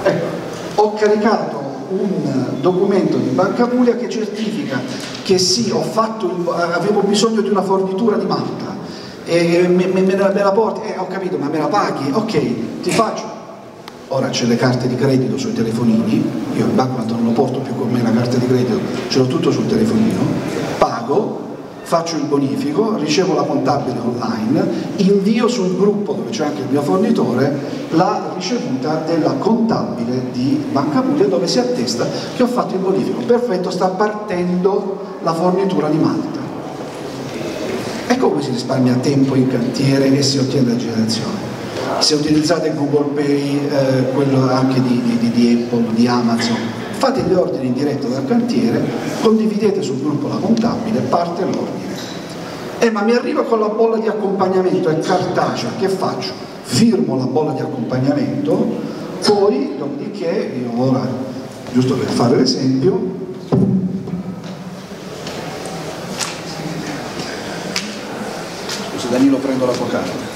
Ecco, ho caricato un documento di Banca Puglia che certifica che sì, il, avevo bisogno di una fornitura di Malta. E me, me, me, la, me la porti, eh, ho capito, ma me la paghi? Ok, ti faccio ora c'è le carte di credito sui telefonini, io in banca non lo porto più con me la carta di credito, ce l'ho tutto sul telefonino, pago, faccio il bonifico, ricevo la contabile online, invio sul gruppo dove c'è anche il mio fornitore la ricevuta della contabile di Banca Puglia dove si attesta che ho fatto il bonifico. Perfetto, sta partendo la fornitura di Malta. Ecco come si risparmia tempo in cantiere e si ottiene la generazione se utilizzate Google Pay, eh, quello anche di, di, di, Apple, di Amazon, fate gli ordini in diretta dal cantiere, condividete sul gruppo la contabile, parte l'ordine. Eh ma mi arriva con la bolla di accompagnamento, è cartacea, che faccio? Firmo la bolla di accompagnamento, poi dopodiché, io ora, giusto per fare l'esempio, scusa Danilo prendo la tua carta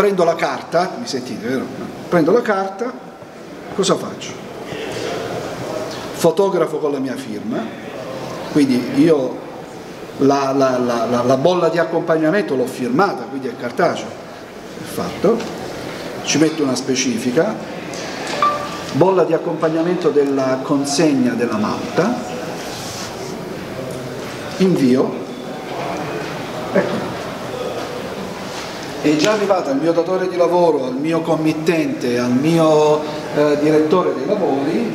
prendo la carta, mi sentite vero? Prendo la carta, cosa faccio? Fotografo con la mia firma, quindi io la, la, la, la bolla di accompagnamento l'ho firmata, quindi è cartaceo, è fatto, ci metto una specifica, bolla di accompagnamento della consegna della malta, invio, ecco è già arrivata al mio datore di lavoro, al mio committente, al mio eh, direttore dei lavori,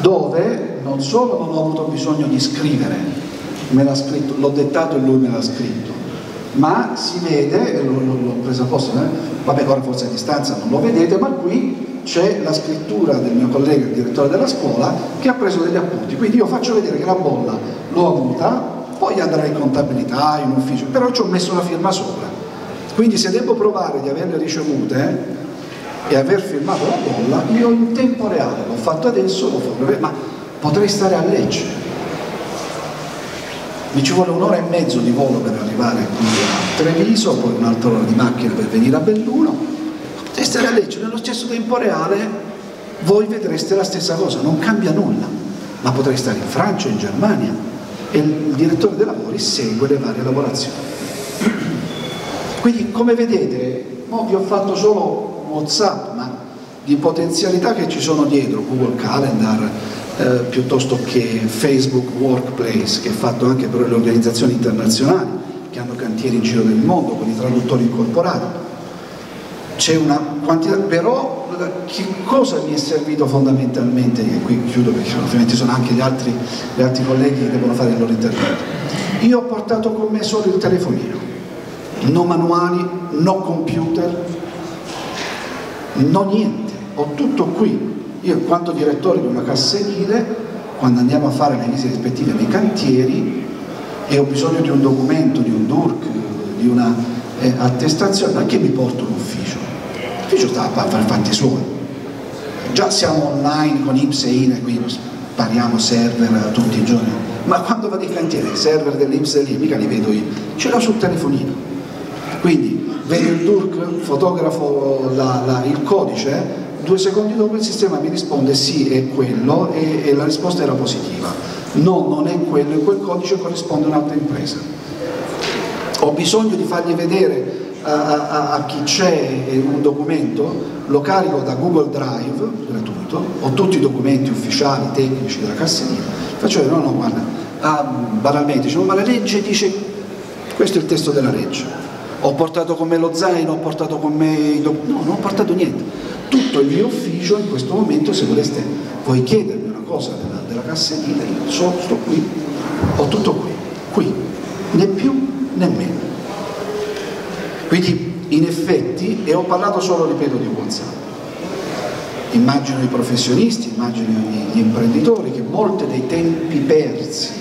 dove non solo non ho avuto bisogno di scrivere, me l'ha scritto, l'ho dettato e lui me l'ha scritto, ma si vede, l'ho, l'ho preso a posto, eh? vabbè ora forse a distanza non lo vedete, ma qui c'è la scrittura del mio collega, il direttore della scuola, che ha preso degli appunti, quindi io faccio vedere che la bolla l'ho avuta, poi andrà in contabilità, in ufficio, però ci ho messo la firma sopra. Quindi se devo provare di averle ricevute e aver firmato la bolla, io in tempo reale, l'ho fatto adesso, lo farò, ma potrei stare a Lecce. Mi ci vuole un'ora e mezzo di volo per arrivare qui a Treviso, poi un'altra ora di macchina per venire a Belluno. Potrei stare a Lecce, nello stesso tempo reale voi vedreste la stessa cosa, non cambia nulla, ma potrei stare in Francia, in Germania e il direttore dei lavori segue le varie lavorazioni. Quindi come vedete, vi ho fatto solo Whatsapp, ma di potenzialità che ci sono dietro, Google Calendar, eh, piuttosto che Facebook Workplace, che è fatto anche per le organizzazioni internazionali che hanno cantieri in giro del mondo con i traduttori incorporati. C'è una quantità, però che cosa mi è servito fondamentalmente, e qui chiudo perché ovviamente sono anche gli altri, gli altri colleghi che devono fare il loro intervento. Io ho portato con me solo il telefonino, no manuali, no computer, no niente, ho tutto qui. Io in quanto direttore di una cassa edile, quando andiamo a fare le visite rispettive nei cantieri e ho bisogno di un documento, di un DURC, di una eh, attestazione, anche mi porto l'ufficio. L'ufficio sta a fare fatti suoi. Già siamo online con IPS e INE, quindi spariamo server tutti i giorni, ma quando vado in cantiere, i server dell'IPS e l'INE, mica li vedo io, ce l'ho sul telefonino. Quindi vedo il DURC, fotografo la, la, il codice, due secondi dopo il sistema mi risponde sì è quello e, e la risposta era positiva. No, non è quello, in quel codice corrisponde a un'altra impresa. Ho bisogno di fargli vedere a, a, a chi c'è un documento, lo carico da Google Drive, gratuito, ho tutti i documenti ufficiali, tecnici della cassettina, faccio vedere, no, no, guarda, ah, banalmente, dice, ma la legge dice, questo è il testo della legge, ho portato con me lo zaino, ho portato con me i documenti, no, non ho portato niente, tutto il mio ufficio in questo momento, se voleste voi chiedermi una cosa della, della cassettina, io so, sto qui, ho tutto qui, qui, né più né meno. Quindi in effetti, e ho parlato solo, ripeto, di WhatsApp, immagino i professionisti, immagino gli imprenditori che molti dei tempi persi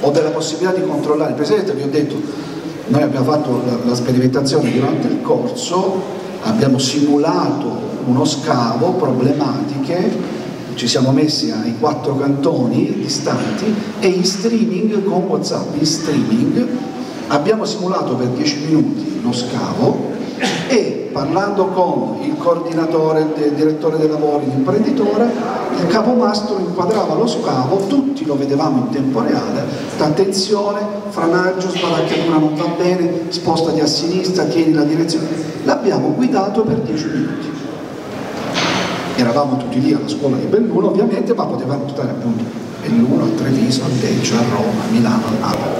o della possibilità di controllare, presidente vi ho detto, noi abbiamo fatto la, la sperimentazione durante il corso, abbiamo simulato uno scavo, problematiche, ci siamo messi ai quattro cantoni distanti e in streaming con Whatsapp, in streaming abbiamo simulato per 10 minuti lo scavo e parlando con il coordinatore, il direttore dei lavori, l'imprenditore, il capomastro inquadrava lo scavo, tutti lo vedevamo in tempo reale, attenzione, franaggio, sbaracchiatura non va bene, spostati a sinistra, tieni la direzione. L'abbiamo guidato per 10 minuti. Eravamo tutti lì alla scuola di Belluno ovviamente, ma potevamo stare appunto Belluno, a Treviso, a Lecce, a Roma, a Milano, a Napoli.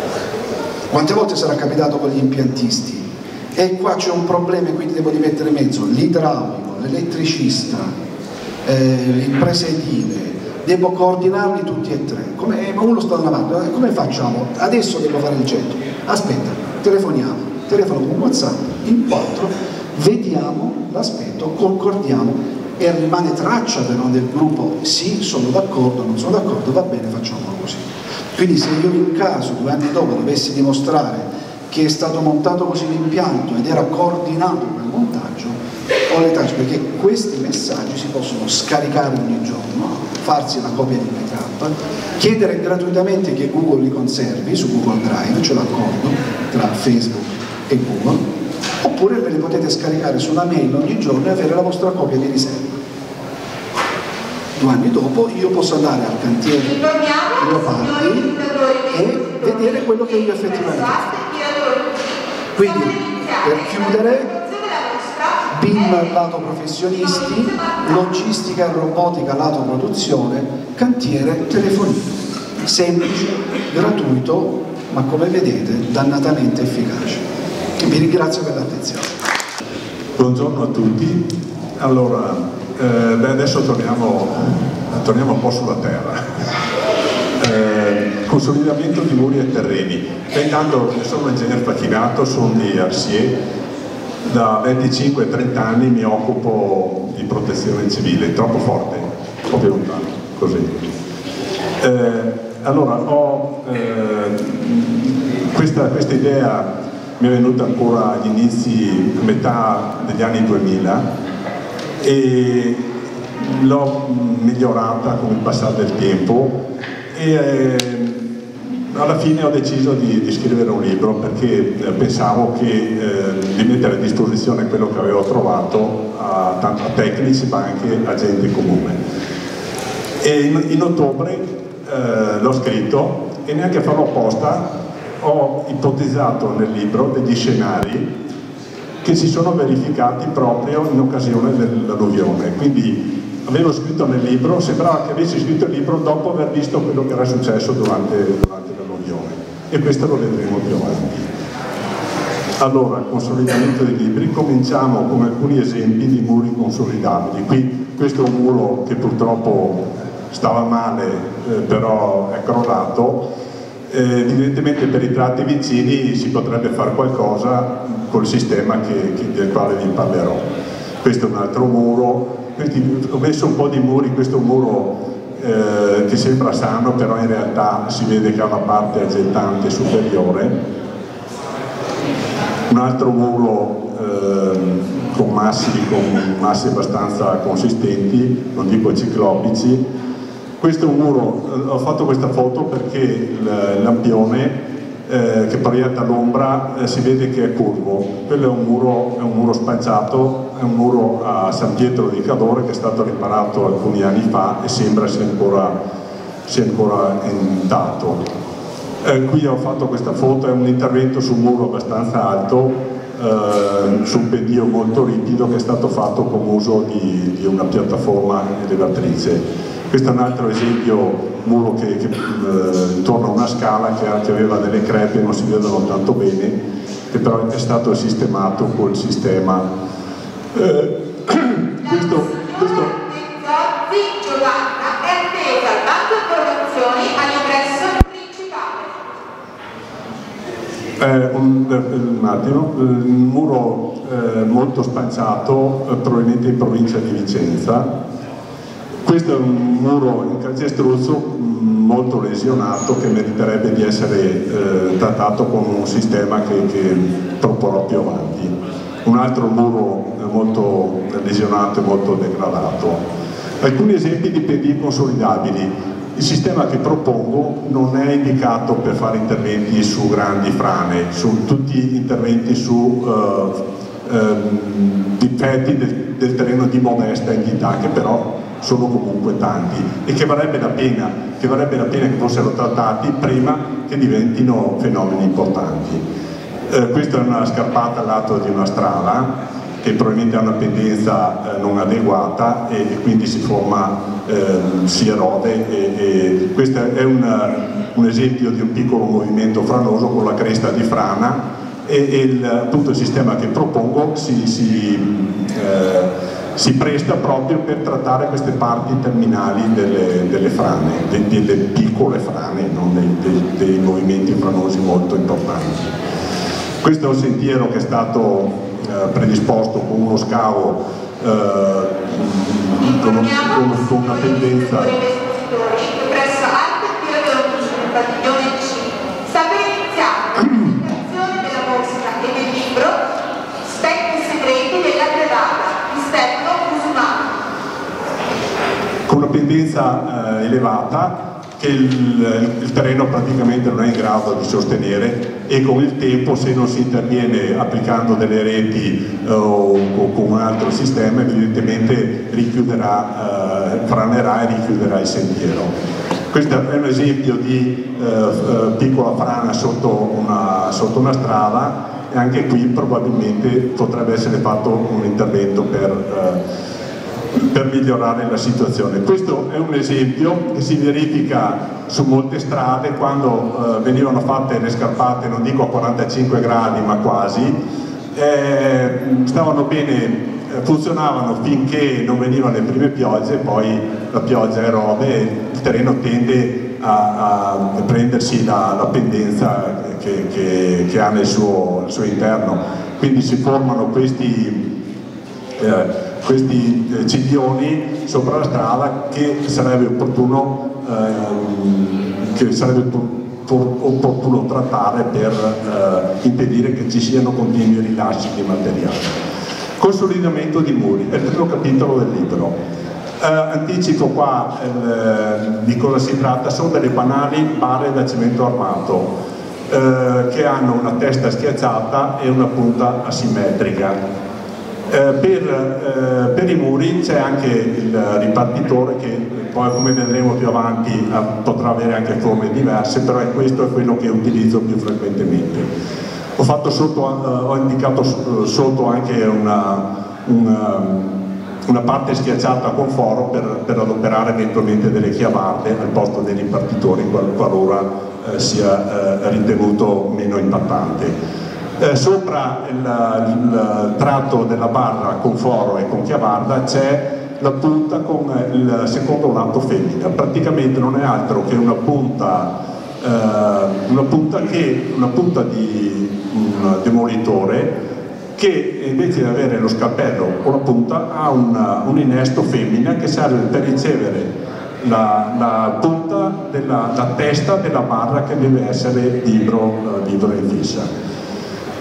Quante volte sarà capitato con gli impiantisti? E qua c'è un problema e quindi devo mettere in mezzo l'idraulico, l'elettricista, eh, il presedile, devo coordinarli tutti e tre. Come, eh, ma uno sta da una parte, eh, come facciamo? Adesso devo fare il getto. Aspetta, telefoniamo, telefono con WhatsApp, in quattro, vediamo l'aspetto, concordiamo e rimane traccia però del gruppo, sì, sono d'accordo, non sono d'accordo, va bene, facciamolo così. Quindi se io in caso, due anni dopo, dovessi dimostrare che è stato montato così l'impianto ed era coordinato quel montaggio, ho le tracce perché questi messaggi si possono scaricare ogni giorno, farsi una copia di backup, chiedere gratuitamente che Google li conservi su Google Drive, c'è l'accordo tra Facebook e Google, oppure ve li potete scaricare su una mail ogni giorno e avere la vostra copia di riserva. Due anni dopo io posso andare al cantiere Leopardi e vedere quello che io effettivamente. Quindi per chiudere BIM lato professionisti, logistica e robotica lato produzione, cantiere telefonino. Semplice, gratuito, ma come vedete dannatamente efficace. vi ringrazio per l'attenzione. Buongiorno a tutti. Allora, eh, adesso torniamo, torniamo un po' sulla terra. Consolidamento di muri e terreni. Beh, intanto sono un ingegnere facchinato, sono di Arsier, da 25-30 anni mi occupo di protezione civile, troppo forte, più lontano, così. Eh, allora, ho eh, questa, questa, idea mi è venuta ancora agli inizi, a metà degli anni 2000 e l'ho migliorata con il passare del tempo e eh, alla fine ho deciso di, di, scrivere un libro perché eh, pensavo che, eh, di mettere a disposizione quello che avevo trovato a, tanto a tecnici ma anche a gente comune. E in, in ottobre eh, l'ho scritto e neanche a farlo apposta ho ipotizzato nel libro degli scenari che si sono verificati proprio in occasione dell'alluvione. Quindi avevo scritto nel libro, sembrava che avessi scritto il libro dopo aver visto quello che era successo durante, durante e questo lo vedremo più avanti. Allora, consolidamento dei libri, cominciamo con alcuni esempi di muri consolidabili. Qui questo è un muro che purtroppo stava male, eh, però è crollato. Eh, evidentemente per i tratti vicini si potrebbe fare qualcosa col sistema che, che, del quale vi parlerò. Questo è un altro muro, questi, ho messo un po' di muri, questo muro eh, che sembra sano, però in realtà si vede che ha una parte aggettante superiore. Un altro muro eh, con, massi, con massi abbastanza consistenti, non dico ciclopici. Questo è un muro, eh, ho fatto questa foto perché il lampione eh, che proietta l'ombra eh, si vede che è curvo. Quello è un muro, è un muro spacciato, è un muro a San Pietro di Cadore che è stato riparato alcuni anni fa e sembra sia ancora, sia ancora intatto. Eh, qui ho fatto questa foto, è un intervento su un muro abbastanza alto, eh, su un pendio molto ripido che è stato fatto con uso di, di una piattaforma elevatrice. Questo è un altro esempio muro che, che eh, intorno a una scala che, che, aveva delle crepe, non si vedono tanto bene, che però è stato sistemato col sistema. Eh, questo, questo all'ingresso principale. Eh, un, un, attimo, un muro eh, molto spanciato, eh, probabilmente in provincia di Vicenza, questo è un muro in calcestruzzo mm, molto lesionato che meriterebbe di essere eh, trattato con un sistema che, che, proporrò più avanti. Un altro muro molto lesionato e molto degradato. Alcuni esempi di PD consolidabili. Il sistema che propongo non è indicato per fare interventi su grandi frane, sono tutti interventi su eh, eh, difetti del, del terreno di modesta entità che però sono comunque tanti e che varrebbe la pena che, varrebbe la pena che fossero trattati prima che diventino fenomeni importanti. Eh, questa è una scarpata al lato di una strada che probabilmente ha una pendenza eh, non adeguata e, e, quindi si forma, eh, si erode e, e questo è un, un, esempio di un piccolo movimento franoso con la cresta di frana e, e il, appunto il sistema che propongo si, si eh, si presta proprio per trattare queste parti terminali delle, delle frane, de, delle piccole frane, non dei, dei, dei, movimenti franosi molto importanti. Questo è un sentiero che è stato eh, predisposto con uno scavo eh, con, con, con una tendenza. Pendenza eh, elevata che il, il, terreno praticamente non è in grado di sostenere e con il tempo se non si interviene applicando delle reti eh, o, o, con un altro sistema evidentemente richiuderà, eh, franerà e richiuderà il sentiero. Questo è un esempio di eh, piccola frana sotto una, sotto una strada e anche qui probabilmente potrebbe essere fatto un intervento per eh, per migliorare la situazione. Questo è un esempio che si verifica su molte strade quando eh, venivano fatte le scarpate, non dico a 45 gradi ma quasi, eh, stavano bene, eh, funzionavano finché non venivano le prime piogge, poi la pioggia erode e il terreno tende a, a prendersi la, la pendenza che, che, che, ha nel suo, nel suo interno. Quindi si formano questi eh, questi eh, ciglioni sopra la strada che sarebbe opportuno, ehm, che sarebbe opportuno trattare per eh, impedire che ci siano continui rilasci di materiale. Consolidamento di muri, è il primo capitolo del libro. Eh, anticipo qua eh, di cosa si tratta, sono delle banali barre da cemento armato eh, che hanno una testa schiacciata e una punta asimmetrica eh, per, eh, per, i muri c'è anche il ripartitore che poi come vedremo più avanti eh, potrà avere anche forme diverse, però è questo è quello che utilizzo più frequentemente. Ho, sotto, eh, ho indicato sotto anche una, una, una, parte schiacciata con foro per, per, adoperare eventualmente delle chiavarde al posto dei ripartitori qualora eh, sia ritenuto meno impattante. Eh, sopra il, il, tratto della barra con foro e con chiavarda c'è la punta con il secondo lato femmina, praticamente non è altro che una punta, eh, una punta, che, una punta di un demolitore che invece di avere lo scalpello o la punta ha una, un innesto femmina che serve per ricevere la, la punta della la testa della barra che deve essere libro, libro in fissa.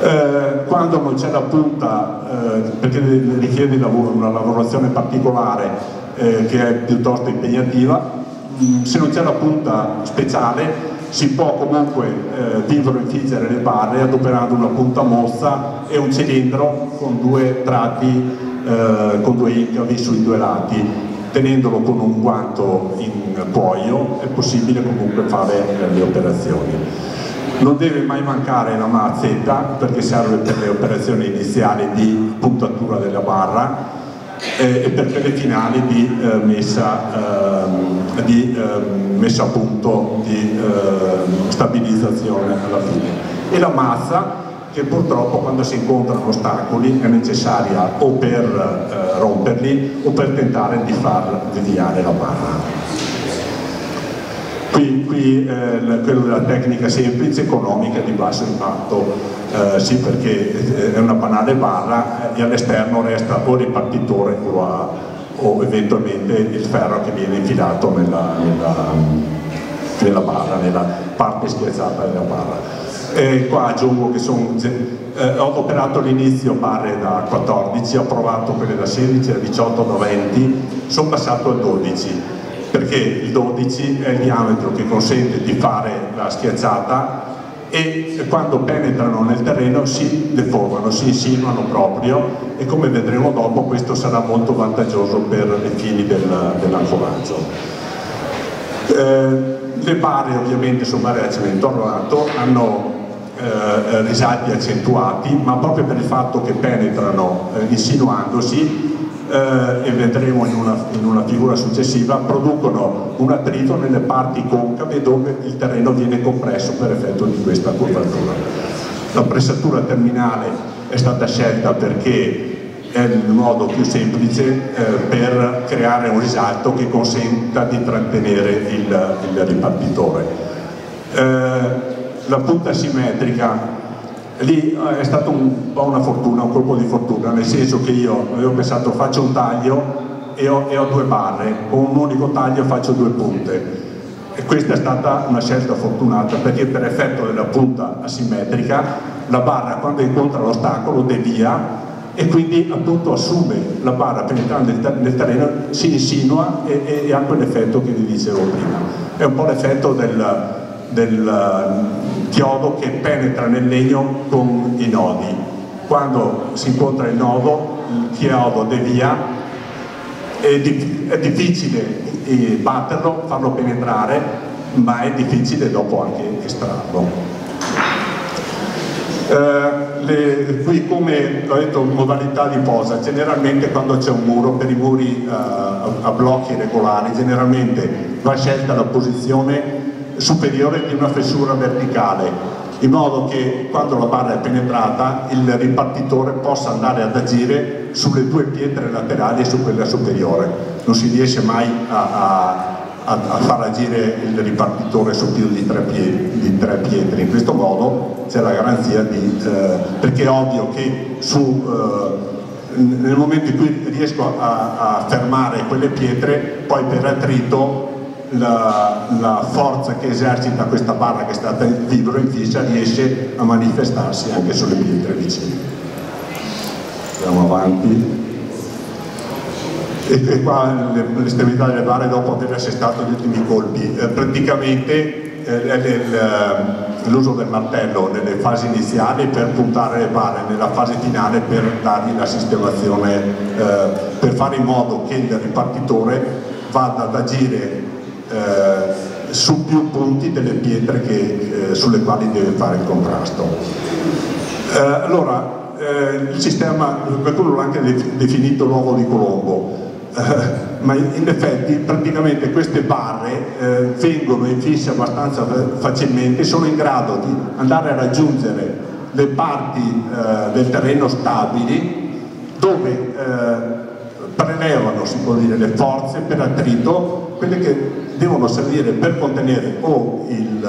Eh, quando non c'è la punta, eh, perché richiede una lavorazione particolare eh, che è piuttosto impegnativa, mm, se non c'è la punta speciale si può comunque eh, vivorifiggere le barre adoperando una punta mozza e un cilindro con due tratti, eh, con due incavi sui due lati. Tenendolo con un guanto in cuoio è possibile comunque fare le operazioni non deve mai mancare la mazzetta perché serve per le operazioni iniziali di puntatura della barra eh, e per quelle finali di, eh, messa, eh, di ehm, messa, a punto, di ehm, stabilizzazione alla fine. E la mazza che purtroppo quando si incontrano ostacoli è necessaria o per eh, romperli o per tentare di far deviare la barra. Qui, qui eh, quello della tecnica semplice, economica, di basso impatto, eh, sì perché è una banale barra e all'esterno resta o ripartitore o, a, o, eventualmente il ferro che viene infilato nella, nella, nella barra, nella parte schiacciata della barra. E qua aggiungo che sono, eh, ho operato all'inizio barre da 14, ho provato quelle da 16, da 18, da 20, sono passato a 12 perché il 12 è il diametro che consente di fare la schiacciata e quando penetrano nel terreno si deformano, si insinuano proprio e come vedremo dopo questo sarà molto vantaggioso per i fili del, dell'ancolaggio. Eh, le barre ovviamente sono barre a cemento armato, hanno eh, risalti accentuati ma proprio per il fatto che penetrano eh, insinuandosi eh, e vedremo in una, in una, figura successiva, producono un attrito nelle parti concave dove il terreno viene compresso per effetto di questa curvatura. La pressatura terminale è stata scelta perché è il modo più semplice eh, per creare un risalto che consenta di trattenere il, il ripartitore. Eh, la punta simmetrica lì eh, è stata un po' una fortuna, un colpo di fortuna, nel senso che io avevo pensato faccio un taglio e ho, e ho due barre, con un unico taglio faccio due punte. E questa è stata una scelta fortunata perché per effetto della punta asimmetrica la barra quando incontra l'ostacolo devia e quindi appunto assume la barra penetrando nel terreno, si insinua e, e ha quell'effetto che vi dicevo prima. È un po' l'effetto del, del chiodo che penetra nel legno con i nodi. Quando si incontra il nodo, il chiodo devia, è, di, è difficile eh, batterlo, farlo penetrare, ma è difficile dopo anche estrarlo. Eh, le, qui come ho detto modalità di posa, generalmente quando c'è un muro, per i muri eh, a blocchi regolari, generalmente va scelta la posizione superiore di una fessura verticale in modo che quando la barra è penetrata il ripartitore possa andare ad agire sulle due pietre laterali e su quella superiore. Non si riesce mai a, a, a far agire il ripartitore su più di tre, piedi, di tre pietre. In questo modo c'è la garanzia di... Eh, perché è ovvio che su... Eh, nel momento in cui riesco a, a fermare quelle pietre, poi per attrito la, la, forza che esercita questa barra che è stata in vibro in fiscia riesce a manifestarsi anche sulle pietre vicine. Andiamo avanti. E, e qua l'estremità delle barre dopo aver assestato gli ultimi colpi. Eh, praticamente eh, l'uso del martello nelle fasi iniziali per puntare le barre nella fase finale per dargli la sistemazione, eh, per fare in modo che il ripartitore vada ad agire eh, su più punti delle pietre che, eh, sulle quali deve fare il contrasto. Eh, allora, eh, il sistema, qualcuno l'ha anche definito l'uovo di Colombo, eh, ma in effetti praticamente queste barre eh, vengono in fisse abbastanza facilmente, sono in grado di andare a raggiungere le parti del terreno stabili dove prelevano, si può dire, le forze per attrito, quelle che devono servire per contenere o il,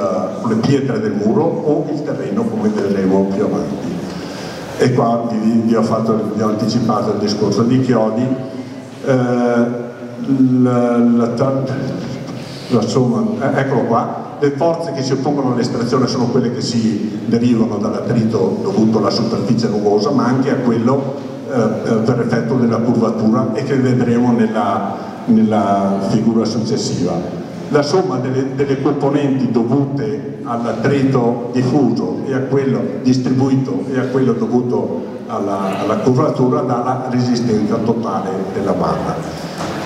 le pietre del muro o il terreno come vedremo più avanti. E qua vi, vi, ho, fatto, vi ho, anticipato il discorso di chiodi. Eh, la, la, la somma, eh, eccolo qua, le forze che si oppongono all'estrazione sono quelle che si derivano dall'attrito dovuto alla superficie rugosa, ma anche a quello per effetto della curvatura e che vedremo nella, nella figura successiva la somma delle, delle componenti dovute all'attrito diffuso e a quello distribuito e a quello dovuto alla, alla curvatura dà la resistenza totale della barra.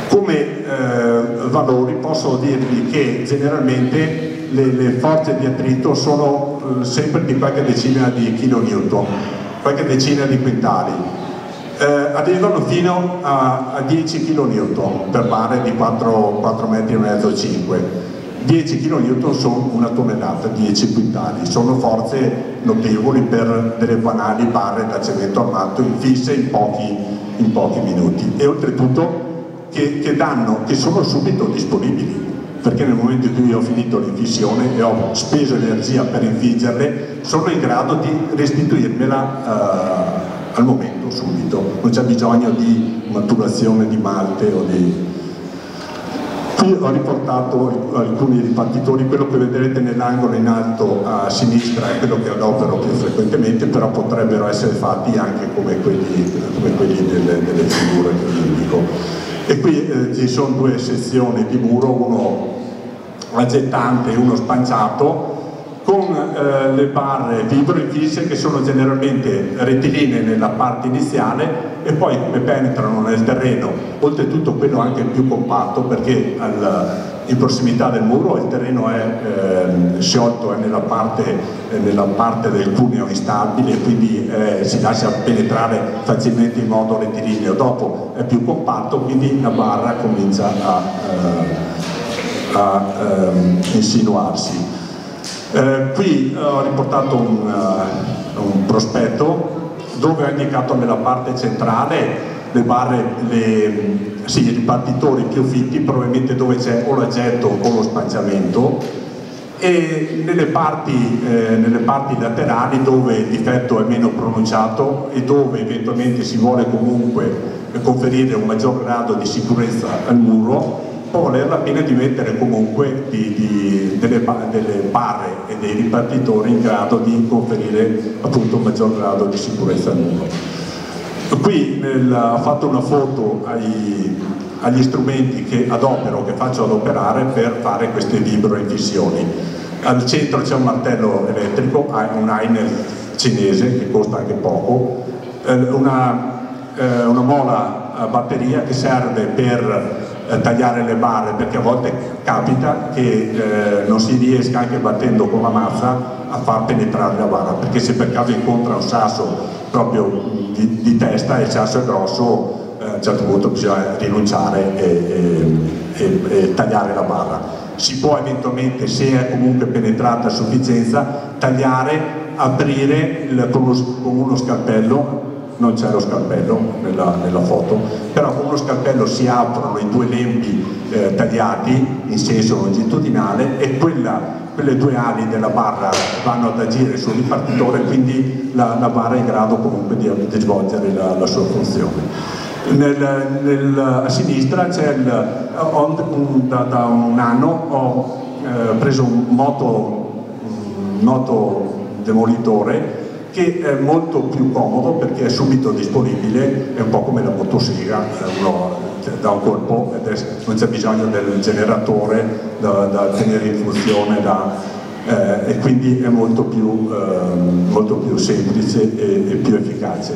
Come eh, valori posso dirvi che generalmente le, le forze di attrito sono eh, sempre di qualche decina di kilonewton, qualche decina di quintali eh, arrivano fino a, a 10 kN per bare di 4, 4 metri e mezzo 5 10 kN sono una tonnellata, 10 quintali, sono forze notevoli per delle banali barre da cemento armato in fisse in pochi, in pochi minuti. E oltretutto che, che, danno, che sono subito disponibili. Perché nel momento in cui ho finito l'infissione e ho speso energia per infiggerle sono in grado di restituirmela eh, al momento, subito, non c'è bisogno di maturazione di malte o di... Qui ho riportato alcuni ripartitori, quello che vedrete nell'angolo in alto a sinistra è quello che adopero più frequentemente, però potrebbero essere fatti anche come quelli, come quelli delle, delle, figure che vi indico. E qui eh, ci sono due sezioni di muro, uno aggettante e uno spanciato, con eh, le barre vibro fisse che sono generalmente rettilinee nella parte iniziale e poi come penetrano nel terreno, oltretutto quello anche più compatto perché al, in prossimità del muro il terreno è eh, sciolto, è nella parte, è nella parte, del cuneo instabile e quindi eh, si lascia penetrare facilmente in modo rettilineo, dopo è più compatto quindi la barra comincia a, eh, a ehm, insinuarsi. Eh, qui ho riportato un, uh, un, prospetto dove ho indicato nella parte centrale le barre, le, sì, i ripartitori più fitti, probabilmente dove c'è o l'aggetto o lo spanciamento e nelle parti, eh, nelle parti, laterali dove il difetto è meno pronunciato e dove eventualmente si vuole comunque conferire un maggior grado di sicurezza al muro valer la pena di mettere comunque di, di, delle, delle, barre e dei ripartitori in grado di conferire appunto un maggior grado di sicurezza al muro. Qui nel, ho fatto una foto ai, agli strumenti che adopero, che faccio adoperare per fare queste vibroinfissioni. Al centro c'è un martello elettrico, un Heiner cinese che costa anche poco, eh, una, eh, una mola a batteria che serve per eh, tagliare le barre perché a volte capita che eh, non si riesca anche battendo con la mazza a far penetrare la barra perché se per caso incontra un sasso proprio di, di testa e il sasso è grosso eh, a un certo punto bisogna rinunciare e, e, e, e tagliare la barra si può eventualmente, se è comunque penetrata a sufficienza, tagliare, aprire il, con, uno, scalpello, non c'è lo scalpello nella, nella, foto, però con uno scalpello si aprono i due lembi eh, tagliati in senso longitudinale e quella, quelle due ali della barra vanno ad agire sul ripartitore quindi la, la barra è in grado comunque di, di svolgere la, la sua funzione. Nel, nel, a sinistra c'è il, da, da, un anno ho eh, preso un moto, un moto demolitore che è molto più comodo perché è subito disponibile, è un po' come la motosega, uno dà un colpo ed non c'è bisogno del generatore da, da tenere in funzione da, eh, e quindi è molto più, eh, molto più semplice e, e più efficace.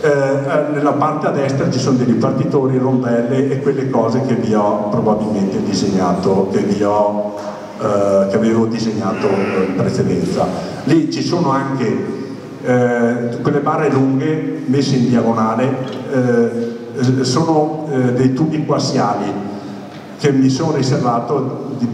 Eh, eh, nella parte a destra ci sono dei ripartitori, rondelle e quelle cose che vi ho probabilmente disegnato, che, vi ho, eh, che avevo disegnato in precedenza. Lì ci sono anche eh, quelle barre lunghe messe in diagonale, eh, sono eh, dei tubi riservato di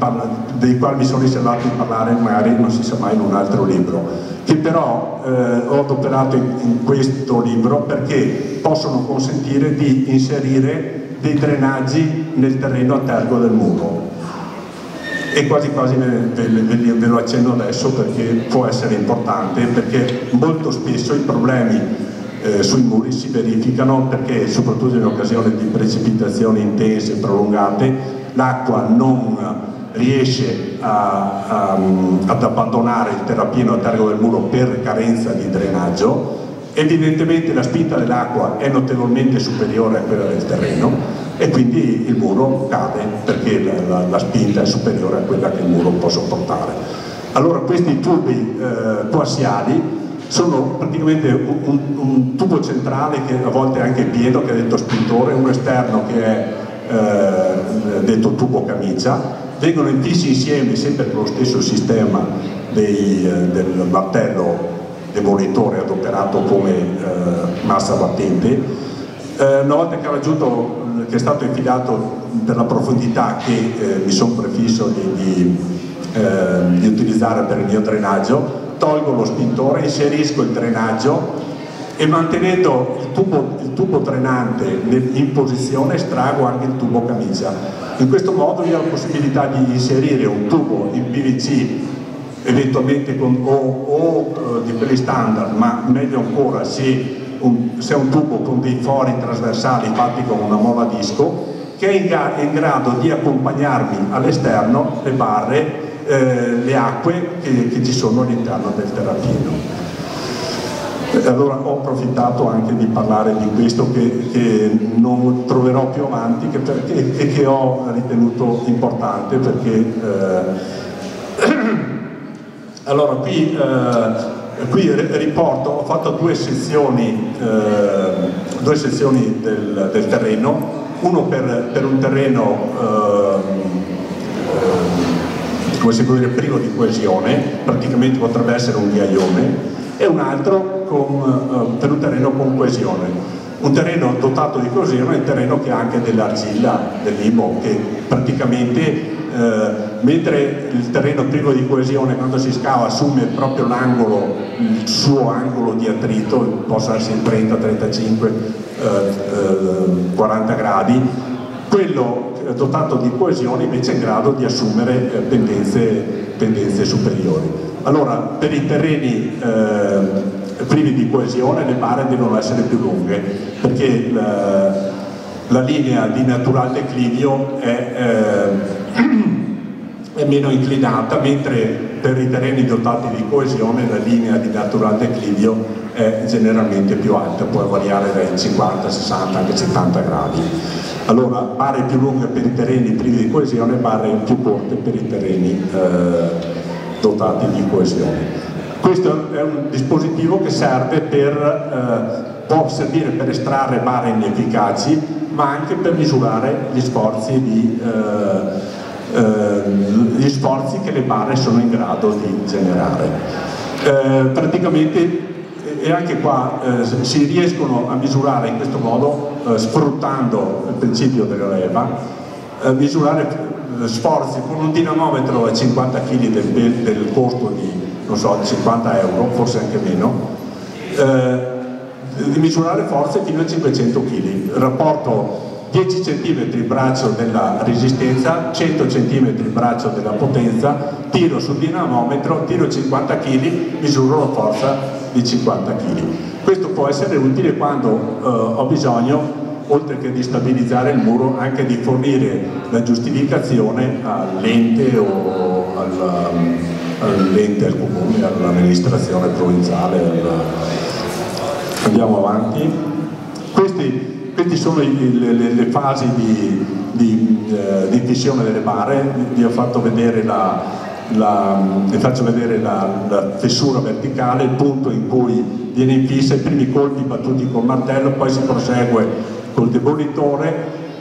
dei quali mi sono riservato di parlare magari non si sa mai in un altro libro, che però eh, ho adoperato in, in, questo libro perché possono consentire di inserire dei drenaggi nel terreno a tergo del muro. E quasi quasi ve, lo accenno adesso perché può essere importante, perché molto spesso i problemi eh, sui muri si verificano perché soprattutto in occasione di precipitazioni intense e prolungate l'acqua non riesce a, a, ad abbandonare il terrapieno a tergo del muro per carenza di drenaggio, evidentemente la spinta dell'acqua è notevolmente superiore a quella del terreno e quindi il muro cade perché la, la, la spinta è superiore a quella che il muro può sopportare. Allora questi tubi eh, coassiali sono praticamente un, un, un, tubo centrale che a volte è anche pieno, che è detto spintore, uno esterno che è eh, detto tubo camicia, vengono infissi insieme sempre con lo stesso sistema dei, eh, del martello demolitore adoperato come eh, massa battente. Eh, una volta che, raggiunto, che è stato infilato per la profondità che eh, mi sono prefisso di, di, eh, di utilizzare per il mio drenaggio, tolgo lo spintore, inserisco il drenaggio e mantenendo il tubo, il tubo drenante in posizione estraggo anche il tubo camicia. In questo modo io ho la possibilità di inserire un tubo in PVC eventualmente con, o, o uh, di quelli standard, ma meglio ancora se, un, se un tubo con dei fori trasversali fatti con una molla disco che è in, è in grado di accompagnarmi all'esterno le barre, eh, le acque che, che ci sono all'interno del terrapieno. E allora ho approfittato anche di parlare di questo che, che non troverò più avanti che perché, e che ho ritenuto importante perché eh, allora qui, eh, qui, riporto, ho fatto due sezioni, eh, due sezioni del, del, terreno, uno per, per un terreno ehm, come si può dire privo di coesione, praticamente potrebbe essere un ghiaione e un altro con, eh, per un terreno con coesione. Un terreno dotato di coesione è un terreno che ha anche dell'argilla, dell'imo, che praticamente eh, mentre il terreno privo di coesione quando si scava assume proprio l'angolo, il suo angolo di attrito, possa essere 30, 35, eh, 40 gradi, quello dotato di coesione invece è in grado di assumere eh, pendenze, pendenze superiori. Allora, per i terreni eh, privi di coesione le barre devono essere più lunghe perché la, linea di natural declivio è, eh, è, meno inclinata mentre per i terreni dotati di coesione la linea di natural declivio è generalmente più alta, può variare dai 50, 60, anche 70 gradi. Allora, barre più lunghe per i terreni privi di coesione, barre più corte per i terreni eh, dotati di coesione. Questo è un dispositivo che serve per, eh, può servire per estrarre barre inefficaci ma anche per misurare gli sforzi, di, eh, eh, gli sforzi che le barre sono in grado di generare. Eh, praticamente e anche qua eh, si riescono a misurare in questo modo, eh, sfruttando il principio della leva, misurare eh, sforzi con un dinamometro a 50 kg del, del, costo di, so, 50 euro, forse anche meno, di misurare forze fino a 500 kg, rapporto 10 cm braccio della resistenza, 100 cm braccio della potenza, tiro sul dinamometro, tiro 50 kg, misuro la forza di 50 kg. Questo può essere utile quando eh, ho bisogno, oltre che di stabilizzare il muro, anche di fornire la giustificazione all'ente o all'ente, al comune, all'amministrazione provinciale. Alla... Andiamo avanti. Questi, queste sono le, le, le, fasi di, di, eh, di fissione delle barre, vi ho fatto vedere la, la, faccio vedere la, la, fessura verticale, il punto in cui viene in fissa, i primi colpi battuti col martello, poi si prosegue col debolitore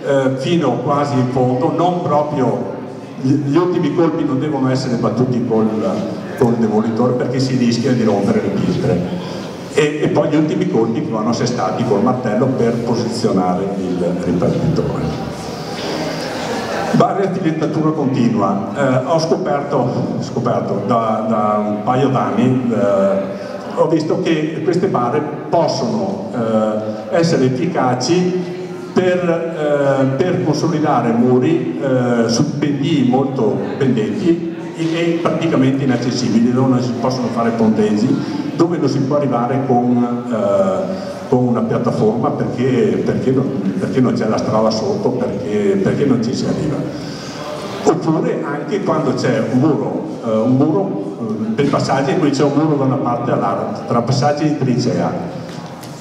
eh, fino quasi in fondo, non proprio, gli, ultimi colpi non devono essere battuti col, col demolitore perché si rischia di rompere le pietre. E, e, poi gli ultimi colpi vanno assestati col martello per posizionare il ripartitore. Barre a filettatura continua. Eh, ho scoperto, scoperto da, da, un paio d'anni, eh, ho visto che queste barre possono eh, essere efficaci per, eh, per consolidare muri eh, su pendii molto pendenti e praticamente inaccessibili, non si possono fare ponteggi, dove non si può arrivare con eh, con una piattaforma perché, perché non, c'è la strada sotto, perché, perché, non ci si arriva. Oppure anche quando c'è un muro, eh, un muro eh, per passaggi in cui c'è un muro da una parte all'altra, tra passaggi di tricea.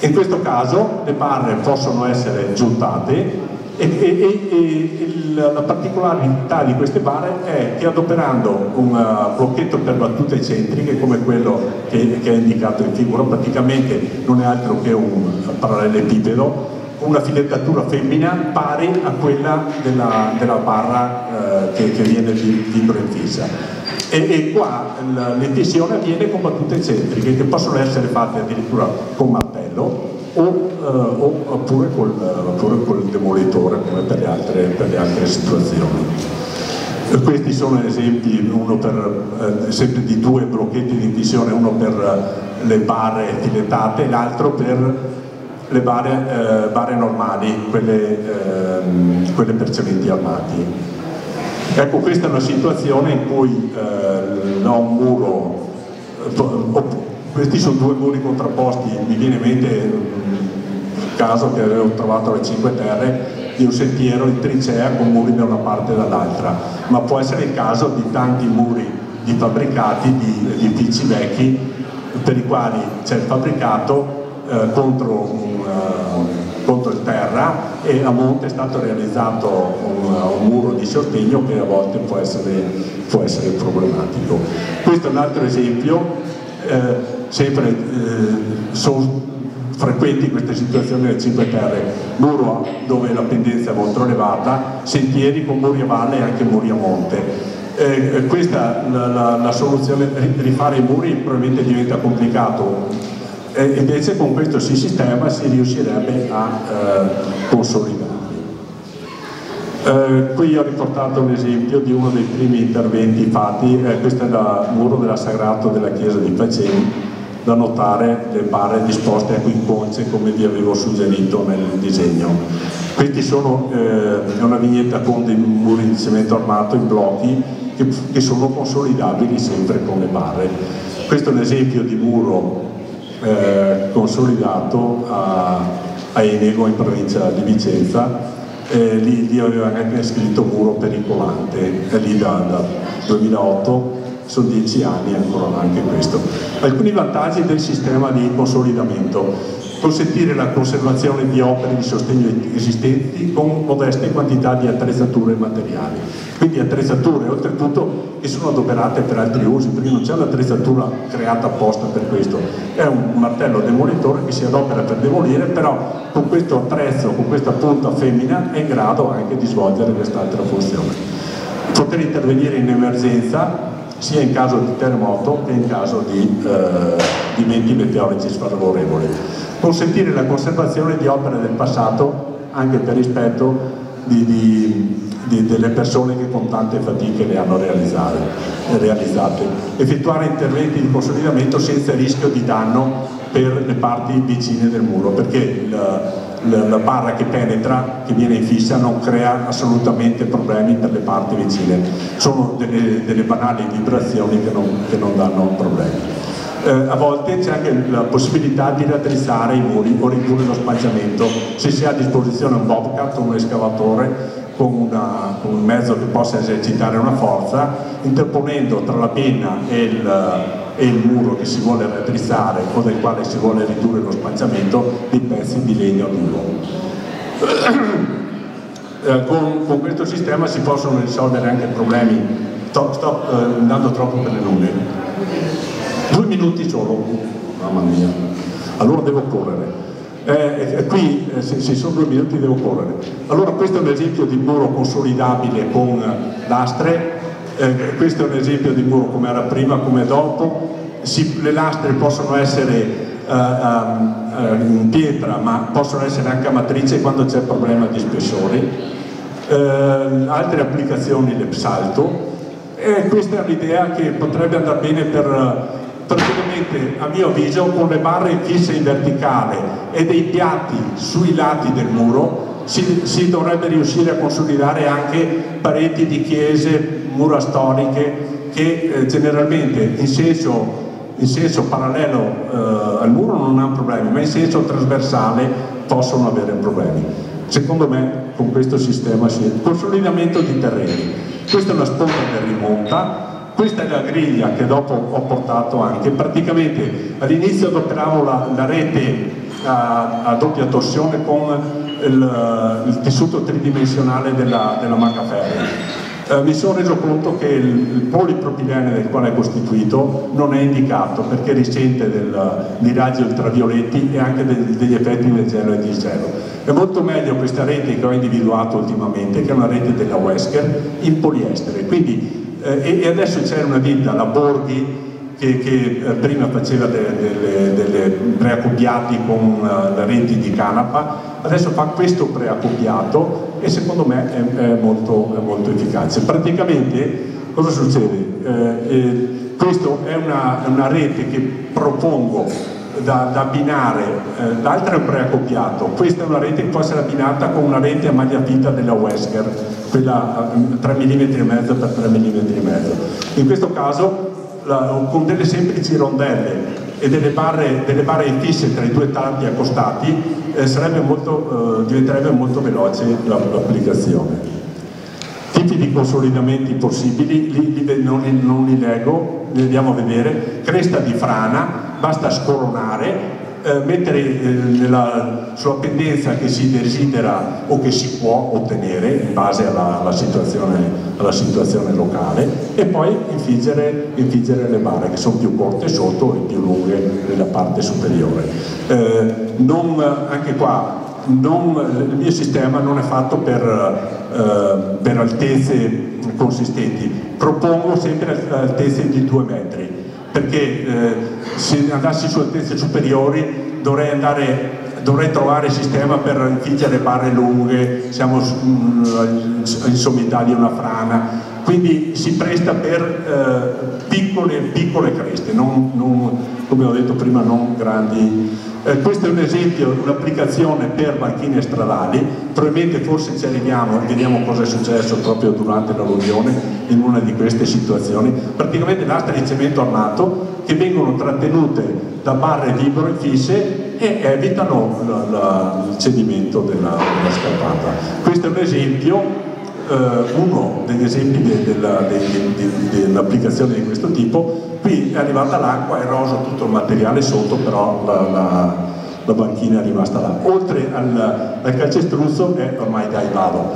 In questo caso le barre possono essere giuntate e, e, e, la particolarità di queste barre è che adoperando un uh, blocchetto per battute eccentriche come quello che, che, è indicato in figura, praticamente non è altro che un parallelepipedo, una filettatura femmina pari a quella della, della barra uh, che, che, viene libero in fissa. E, e qua l'etissione avviene con battute eccentriche che possono essere fatte addirittura con martello o, uh, oppure, col, oppure, col, demolitore come per le altre, per le altre situazioni. Questi sono esempi, per, eh, sempre di due blocchetti di visione, uno per le barre filettate e l'altro per le barre, eh, barre normali, quelle, eh, quelle, per cementi armati. Ecco, questa è una situazione in cui eh, ho un muro, eh, questi sono due muri contrapposti, mi viene in mente caso che avevo trovato alle Cinque Terre di un sentiero in trincea con muri da una parte e dall'altra, ma può essere il caso di tanti muri di fabbricati di edifici vecchi per i quali c'è il fabbricato eh, contro, un, uh, contro, il terra e a monte è stato realizzato un, un muro di sostegno che a volte può essere, può essere problematico. Questo è un altro esempio eh, sempre eh, sono frequenti queste situazioni nelle Cinque Terre, muro dove la pendenza è molto elevata, sentieri con muri a valle e anche muri a monte. Eh, eh questa la, la, la, soluzione, rifare i muri probabilmente diventa complicato, e invece con questo sistema si riuscirebbe a eh, consolidarli. Eh, qui ho riportato un esempio di uno dei primi interventi fatti, eh, questo è il muro della Sagrato della chiesa di Paceni, da notare le barre disposte ecco, in conce come vi avevo suggerito nel disegno. Questi sono eh, una vignetta con dei muri di cemento armato in blocchi che, che sono consolidabili sempre con le barre. Questo è un esempio di muro eh, consolidato a, a Enego in provincia di Vicenza eh, lì, lì aveva anche scritto muro pericolante, è lì da, da 2008 sono dieci anni ancora anche questo. Alcuni vantaggi del sistema di consolidamento. consentire la conservazione di opere di sostegno esistenti con modeste quantità di attrezzature e materiali. Quindi attrezzature oltretutto che sono adoperate per altri usi, perché non c'è un'attrezzatura creata apposta per questo, è un martello demolitore che si adopera per demolire, però con questo attrezzo, con questa punta femmina è in grado anche di svolgere quest'altra funzione. Poter intervenire in emergenza sia in caso di terremoto che in caso di, eh, di eventi meteorici sfavorevoli. Consentire la conservazione di opere del passato anche per rispetto di, di, di, delle persone che con tante fatiche le hanno realizzate. Effettuare interventi di consolidamento senza rischio di danno per le parti vicine del muro, perché il, la barra che penetra, che viene fissa, non crea assolutamente problemi per le parti vicine, sono delle, delle banali vibrazioni che non, che non danno problemi. Eh, a volte c'è anche la possibilità di raddrizzare i muri o ridurre lo spacciamento se si ha a disposizione un bobcat o un escavatore con, una, con, un mezzo che possa esercitare una forza, interponendo tra la penna e il, e il muro che si vuole raddrizzare o del quale si vuole ridurre lo spacciamento dei pezzi di legno duro. Eh, con, con, questo sistema si possono risolvere anche problemi, sto, sto eh, andando troppo per le lunghe, due minuti solo, mamma mia, allora devo correre. Eh, eh, qui eh, se, se, sono due minuti devo correre. Allora questo è un esempio di muro consolidabile con lastre eh, questo è un esempio di muro come era prima, come dopo, si, le lastre possono essere uh, uh, in pietra ma possono essere anche a matrice quando c'è problema di spessori, uh, altre applicazioni le psalto. E questa è un'idea che potrebbe andare bene per praticamente a mio avviso con le barre fisse in verticale e dei piatti sui lati del muro si, si dovrebbe riuscire a consolidare anche pareti di chiese mura storiche che eh, generalmente in senso, in senso parallelo eh, al muro non hanno problemi, ma in senso trasversale possono avere problemi. Secondo me con questo sistema si è consolidamento di terreni. Questa è una sponda che rimonta, questa è la griglia che dopo ho portato anche, praticamente all'inizio adoperavo la, la rete a, a, doppia torsione con il, il tessuto tridimensionale della, della maccaferro eh, mi sono reso conto che il, il, polipropilene del quale è costituito non è indicato perché risente del, dei raggi ultravioletti e anche del, degli effetti del gelo e di gelo. È molto meglio questa rete che ho individuato ultimamente, che è una rete della Wesker, in poliestere. Quindi, eh, e adesso c'è una ditta, la Borghi, che, che eh, prima faceva delle, delle, preaccoppiati con uh, la rete di canapa, adesso fa questo preaccoppiato e secondo me è, è, molto, è molto, efficace. Praticamente cosa succede? Eh, eh, questa è una, una, rete che propongo da, da abbinare, eh, l'altra è un preaccoppiato, questa è una rete che può essere abbinata con una rete a maglia fitta della Wesker, quella 3 mm e mezzo per 3 mm e mezzo. In questo caso la, con delle semplici rondelle e delle barre, delle barre fisse tra i due tardi accostati eh, molto, eh, diventerebbe molto veloce l'applicazione. Tipi di consolidamenti possibili, li, li, non, non li leggo, li andiamo a vedere. Cresta di frana, basta scoronare eh, mettere eh, nella, sulla pendenza che si desidera o che si può ottenere in base alla, alla, situazione, alla situazione, locale e poi infiggere, infiggere, le barre che sono più corte sotto e più lunghe nella parte superiore. Eh, non, anche qua non, il mio sistema non è fatto per, eh, per altezze consistenti, propongo sempre altezze di due metri perché eh, se andassi su altezze superiori dovrei, andare, dovrei trovare sistema per infiggere barre lunghe, siamo mm, in sommità di una frana, quindi si presta per eh, piccole, piccole, creste, non, non, come ho detto prima non grandi. Eh, questo è un esempio, un'applicazione per macchine stradali, probabilmente forse ci arriviamo e vediamo cosa è successo proprio durante l'alluvione in una di queste situazioni, praticamente lastre di cemento armato che vengono trattenute da barre libere fisse e evitano la, la, il cedimento della, della scarpata. Questo è un esempio eh, uno degli esempi dell'applicazione di questo tipo, qui è arrivata l'acqua, è eroso tutto il materiale sotto, però la, la, la banchina è rimasta là. Oltre al, al calcestruzzo, eh, ormai dai vado,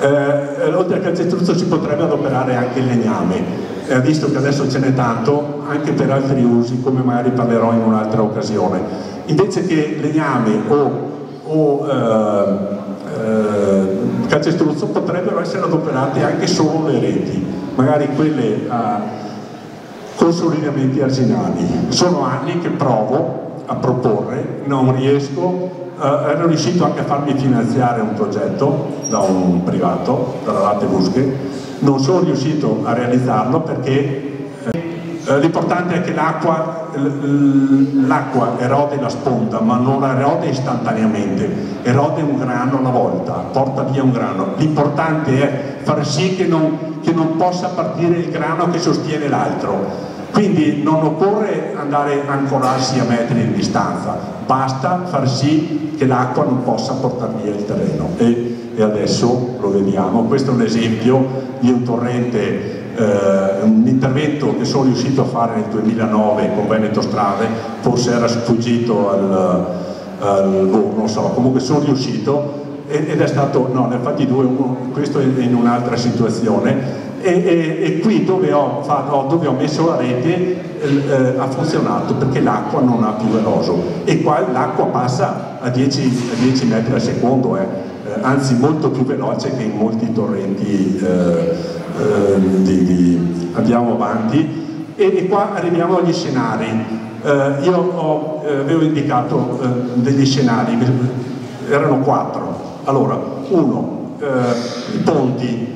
eh, oltre al calcestruzzo si potrebbe adoperare anche il legname, eh, visto che adesso ce n'è tanto, anche per altri usi, come magari parlerò in un'altra occasione. Invece che legname o, o eh, eh, calcestruzzo potrebbero essere adoperate anche solo le reti, magari quelle a consolidamenti arginali. Sono anni che provo a proporre, non riesco eh, ero riuscito anche a farmi finanziare un progetto da un privato, dalla Latte Busche, non sono riuscito a realizzarlo perché eh, l'importante è che l'acqua erode la sponda, ma non la erode istantaneamente, erode un grano alla volta, porta via un grano. L'importante è far sì che non, che non possa partire il grano che sostiene l'altro. Quindi non occorre andare a ancorarsi a metri di distanza, basta far sì che l'acqua non possa portare via il terreno. E, e, adesso lo vediamo. Questo è un esempio di un torrente, eh, un intervento che sono riuscito a fare nel 2009 con Veneto Strade, forse era sfuggito al, al boh, non so, comunque sono riuscito ed è stato, no, ne ho fatti due, uno, questo è in un'altra situazione e, e, e qui dove ho, fatto, dove ho, messo la rete eh, ha funzionato perché l'acqua non ha più eroso e qua l'acqua passa a 10, a 10, metri al secondo, eh, eh, anzi molto più veloce che in molti torrenti eh, eh, di, di, andiamo avanti e, e, qua arriviamo agli scenari. Eh, io ho, avevo indicato degli scenari, erano quattro. Allora, uno, i ponti,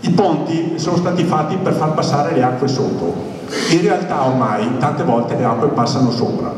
i ponti sono stati fatti per far passare le acque sotto. In realtà ormai tante volte le acque passano sopra.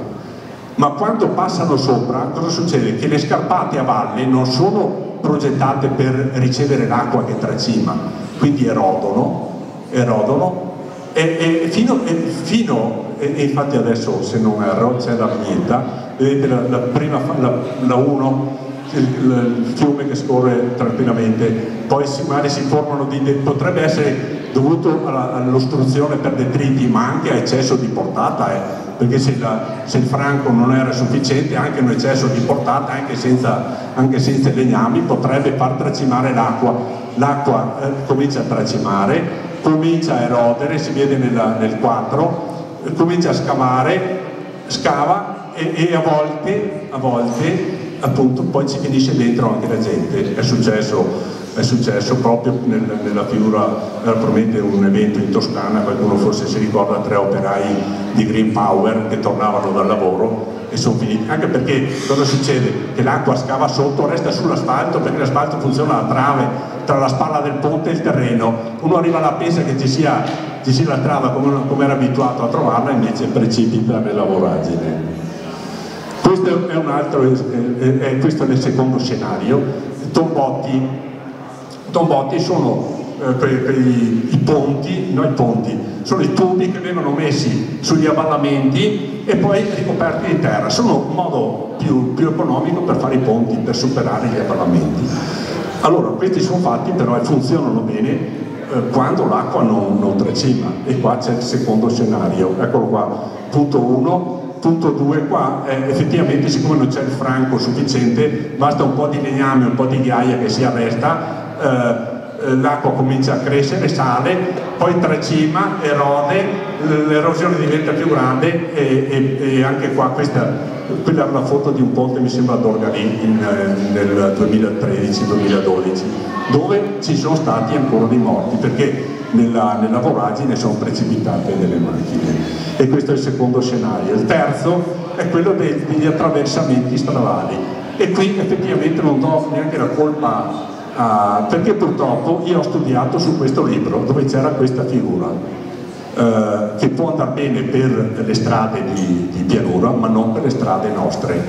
Ma quando passano sopra cosa succede? Che le scarpate a valle non sono progettate per ricevere l'acqua che tracima, quindi erodono, erodono e, e fino, e, fino e, infatti adesso se non erro c'è la vignetta, vedete la, la prima, la, la 1 il, il, fiume che scorre tranquillamente, poi magari si formano di, potrebbe essere dovuto all'ostruzione per detriti ma anche a eccesso di portata, eh, perché se, la, se, il franco non era sufficiente anche un eccesso di portata, anche senza, anche senza legnami, potrebbe far tracimare l'acqua, l'acqua eh, comincia a tracimare, comincia a erodere, si vede nella, nel 4, eh, comincia a scavare, scava e, e a volte, a volte appunto poi ci finisce dentro anche la gente, è successo, è successo proprio nel, nella figura, era probabilmente un evento in Toscana, qualcuno forse si ricorda tre operai di Green Power che tornavano dal lavoro e sono finiti, anche perché cosa succede? Che l'acqua scava sotto, resta sull'asfalto perché l'asfalto funziona a trave tra la spalla del ponte e il terreno, uno arriva là pensa che ci sia, ci sia la trava come, come era abituato a trovarla invece precipita nella voragine. Questo è un altro, è, è, questo è nel secondo scenario. Tombotti, tombotti sono eh, per, per i, i, ponti, no i ponti, sono i tubi che vengono messi sugli avvallamenti e poi ricoperti di terra. Sono un modo più, più economico per fare i ponti, per superare gli avvallamenti. Allora, questi sono fatti però e funzionano bene eh, quando l'acqua non, non tracima e qua c'è il secondo scenario. Eccolo qua, punto 1 punto 2 qua eh, effettivamente siccome non c'è il franco sufficiente basta un po' di legname, un po' di ghiaia che si arresta eh, eh, l'acqua comincia a crescere, sale poi tracima, erode l'erosione diventa più grande e, e, e anche qua questa quella è una foto di un ponte mi sembra ad Orgalì nel 2013-2012 dove ci sono stati ancora dei morti perché nella, nella voragine sono precipitate delle macchine e questo è il secondo scenario. Il terzo è quello degli attraversamenti stradali e qui effettivamente non do neanche la colpa a, perché purtroppo io ho studiato su questo libro dove c'era questa figura eh, che può andare bene per le strade di, di, pianura ma non per le strade nostre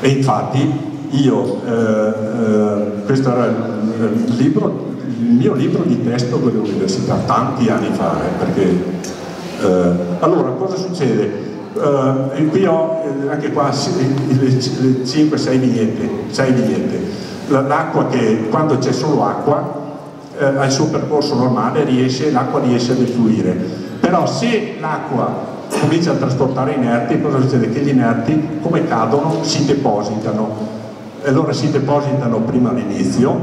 e infatti io eh, eh, questo era il, libro il mio libro di testo dell'università tanti anni fa, eh, perché eh, allora cosa succede? Eh, qui ho eh, anche qua le 5-6 vignette, 6 vignette. L'acqua che quando c'è solo acqua eh, al suo percorso normale riesce, l'acqua riesce a defluire. Però se l'acqua comincia a trasportare inerti, cosa succede? Che gli inerti come cadono si depositano. Allora si depositano prima all'inizio,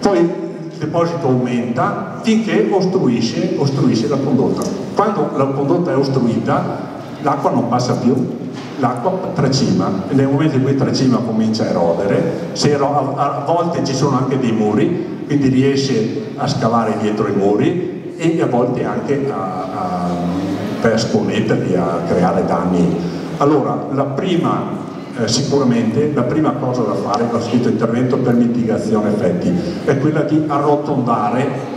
poi il deposito aumenta finché ostruisce, ostruisce la condotta. Quando la condotta è ostruita l'acqua non passa più, l'acqua tracima e nel momento in cui tracima comincia a erodere, ero, a, a, volte ci sono anche dei muri, quindi riesce a scavare dietro i muri e a volte anche a, a, per sconnetterli, a creare danni. Allora, la prima, eh, sicuramente, la prima cosa da fare, ho scritto intervento per mitigazione effetti, è quella di arrotondare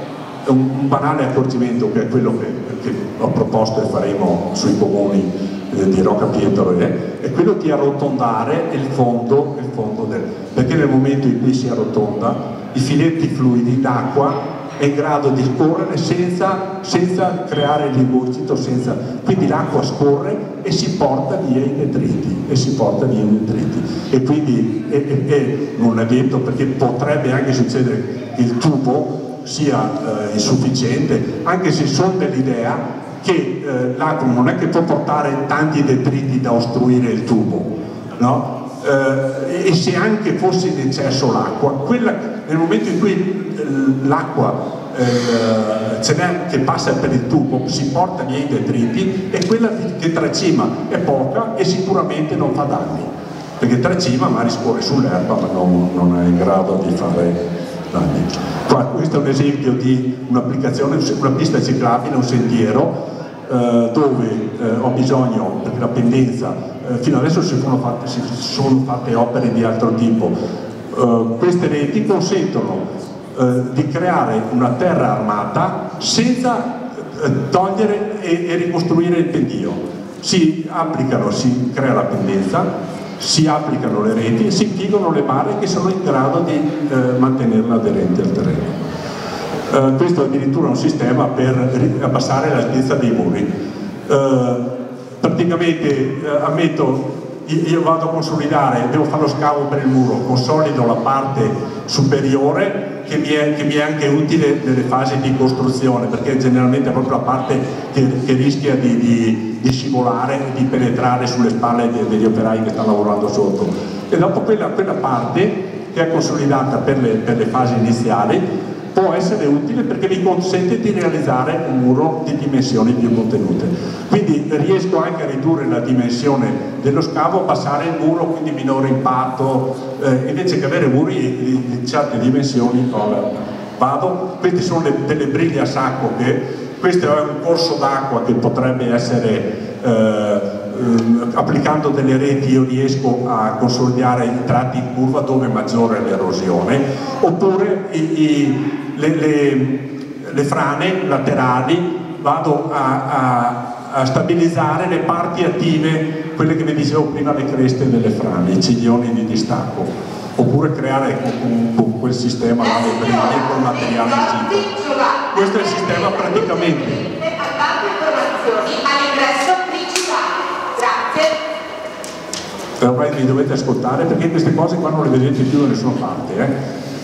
un, un banale accorgimento che è quello che, che ho proposto e faremo sui comuni di Rocca Pietro eh, è quello di arrotondare il fondo, il fondo del, perché nel momento in cui si arrotonda i filetti fluidi d'acqua è in grado di scorrere senza, senza creare rigurgito, senza... quindi l'acqua scorre e si porta via i detriti, e si porta via i detriti. E quindi e, e, e non è detto perché potrebbe anche succedere che il tubo sia eh, insufficiente, anche se sono dell'idea che eh, l'acqua non è che può portare tanti detriti da ostruire il tubo, no? eh, e se anche fosse in eccesso l'acqua, nel momento in cui eh, l'acqua eh, ce che passa per il tubo, si porta via i detriti e quella che tracima è poca e sicuramente non fa danni, perché tracima magari scorre sull'erba ma non, non è in grado di fare danni. Qua, questo è un esempio di un'applicazione, una pista ciclabile, un sentiero eh, dove eh, ho bisogno, perché la pendenza, eh, fino adesso si sono, fatte, si sono fatte opere di altro tipo, eh, queste reti consentono di creare una terra armata senza togliere e, e ricostruire il pendio. Si applicano, si crea la pendenza, si applicano le reti e si impiegano le barre che sono in grado di eh, mantenerla aderente al terreno. Eh, questo è addirittura un sistema per abbassare l'altezza dei muri. Eh, praticamente eh, ammetto io vado a consolidare, devo fare lo scavo per il muro, consolido la parte superiore che mi è, che mi è anche utile nelle fasi di costruzione perché generalmente è proprio la parte che, che rischia di, di, di, scivolare di penetrare sulle spalle de, degli operai che stanno lavorando sotto e dopo quella, quella parte che è consolidata per le, per le fasi iniziali può essere utile perché mi consente di realizzare un muro di dimensioni più contenute. Quindi riesco anche a ridurre la dimensione dello scavo, passare il muro, quindi minore impatto, eh, invece che avere muri di, di certe dimensioni, vado, queste sono le, delle briglie a sacco che questo è un corso d'acqua che potrebbe essere eh, eh, applicando delle reti io riesco a consolidare i tratti in curva dove è maggiore l'erosione oppure i, i, le, le, le, frane laterali vado a, a, a, stabilizzare le parti attive quelle che vi dicevo prima le creste delle frane i ciglioni di distacco oppure creare con, con quel sistema là briglie con materiale tipo questo è il sistema praticamente poi mi dovete ascoltare perché queste cose qua non le vedete più da nessuna parte. Eh?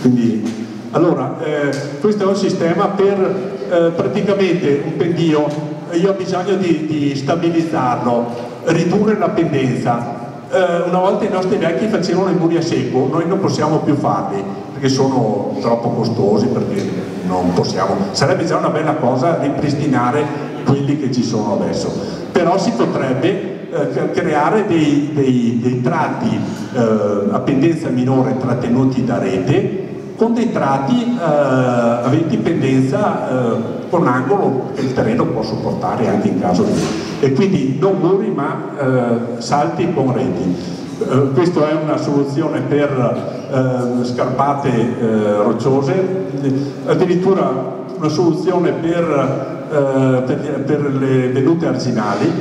Quindi, allora, eh, questo è un sistema per eh, praticamente un pendio, io ho bisogno di, di stabilizzarlo, ridurre la pendenza. Eh, una volta i nostri vecchi facevano i muri a secco, noi non possiamo più farli perché sono troppo costosi, perché non possiamo. Sarebbe già una bella cosa ripristinare quelli che ci sono adesso, però si potrebbe eh, creare dei, dei, dei tratti eh, a pendenza minore trattenuti da rete con dei tratti eh, aventi pendenza eh, con angolo che il terreno può sopportare anche in caso di... e quindi non muri ma eh, salti con reti. Eh, questa è una soluzione per scarpate rocciose, addirittura una soluzione per, per, per le vedute arginali.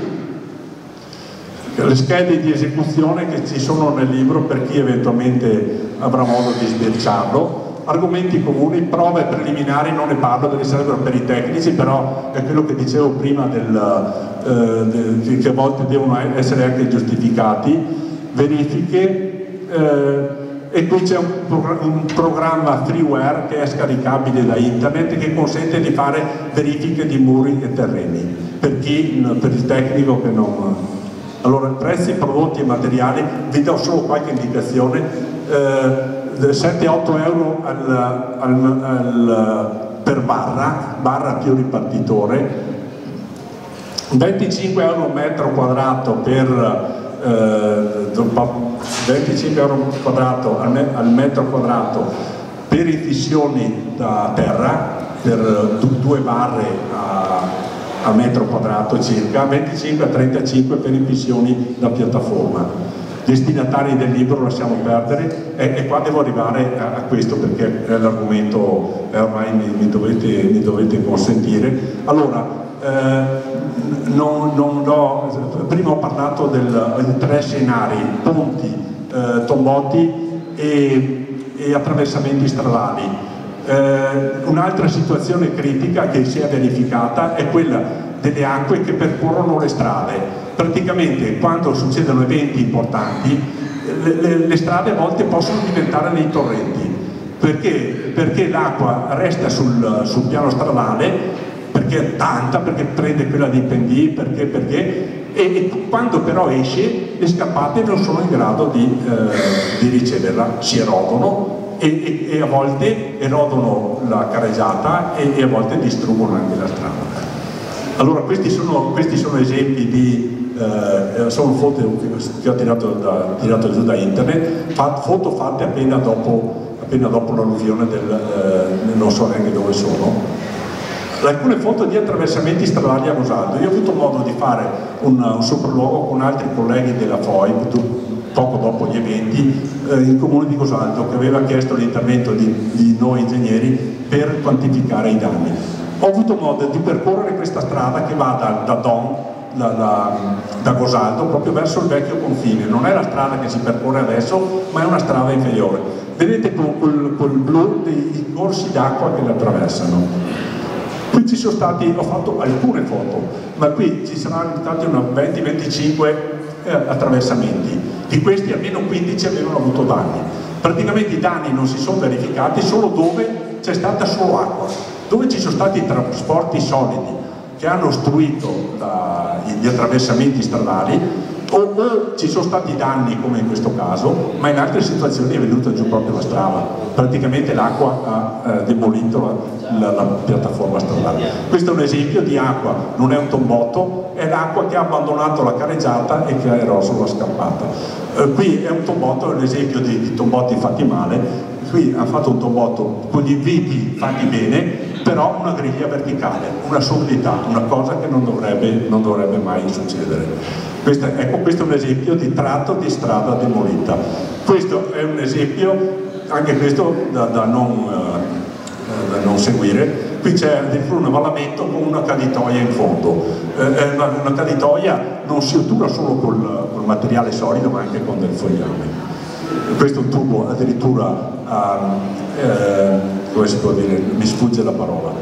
Le schede di esecuzione che ci sono nel libro per chi eventualmente avrà modo di sbirciarlo argomenti comuni, prove preliminari non ne parlo perché sarebbero per i tecnici però è quello che dicevo prima del, eh, che a volte devono essere anche giustificati. Verifiche eh, e qui c'è un, un, programma freeware che è scaricabile da internet che consente di fare verifiche di muri e terreni per chi, per il tecnico che non... Allora, prezzi, prodotti e materiali, vi do solo qualche indicazione, eh, 7-8 euro al, al, al, per barra, barra più ripartitore, 25 euro metro quadrato per eh, 25 euro quadrato al, me, al metro quadrato per infissioni da terra per due barre a, a metro quadrato circa. 25 a 35 per infissioni da piattaforma destinatari del libro lasciamo perdere e, e qua devo arrivare a, a questo perché l'argomento ormai mi, mi, dovete, mi, dovete, consentire allora eh, non, non do, prima ho parlato di tre scenari, ponti, eh, tombotti e, e, attraversamenti stradali. Eh, un'altra situazione critica che si è verificata è quella delle acque che percorrono le strade. Praticamente quando succedono eventi importanti le, le, le strade a volte possono diventare dei torrenti. Perché, perché l'acqua resta sul, sul piano stradale perché è tanta, perché prende quella dei pendii, perché, perché, e, e, quando però esce le scappate non sono in grado di, eh, di riceverla, si erodono e, e, e, a volte erodono la careggiata e, a volte distruggono anche la strada. Allora questi sono, questi sono esempi di, eh, sono foto che ho tirato, da, tirato, giù da internet, foto fatte appena dopo, appena dopo l'alluvione eh, non so neanche dove sono, alcune foto di attraversamenti stradali a Rosaldo. Io ho avuto modo di fare un, un sopralluogo con altri colleghi della FOI, poco dopo gli eventi, eh, in comune di Cosaldo, che aveva chiesto l'intervento di, di, noi ingegneri per quantificare i danni. Ho avuto modo di percorrere questa strada che va da, da Don, da, da, da Gosaldo, proprio verso il vecchio confine. Non è la strada che si percorre adesso, ma è una strada inferiore. Vedete col, col blu dei corsi d'acqua che la attraversano. Qui ci sono stati, ho fatto alcune foto, ma qui ci saranno stati 20-25 eh, attraversamenti. Di questi almeno 15 avevano avuto danni. Praticamente i danni non si sono verificati solo dove c'è stata solo acqua, dove ci sono stati trasporti solidi che hanno ostruito la, gli attraversamenti stradali o, o, ci sono stati danni come in questo caso, ma in altre situazioni è venuta giù proprio la strada, praticamente l'acqua ha eh, demolito la, la, la, piattaforma stradale. Questo è un esempio di acqua, non è un tombotto, è l'acqua che ha abbandonato la careggiata e che ha eroso la scappata. Eh, qui è un tombotto, è un esempio di, di tombotti fatti male, qui ha fatto un tombotto con gli inviti fatti bene, però una griglia verticale, una sordità, una cosa che non dovrebbe, non dovrebbe mai succedere. Questo, ecco, questo è un esempio di tratto di strada demolita. Questo è un esempio, anche questo da, da, non, uh, da non, seguire. Qui c'è addirittura un avvallamento con una caditoia in fondo. Eh, una, una, caditoia non si ottura solo col, col, materiale solido ma anche con del fogliame. Questo è un tubo addirittura, uh, eh, come si può dire, mi sfugge la parola,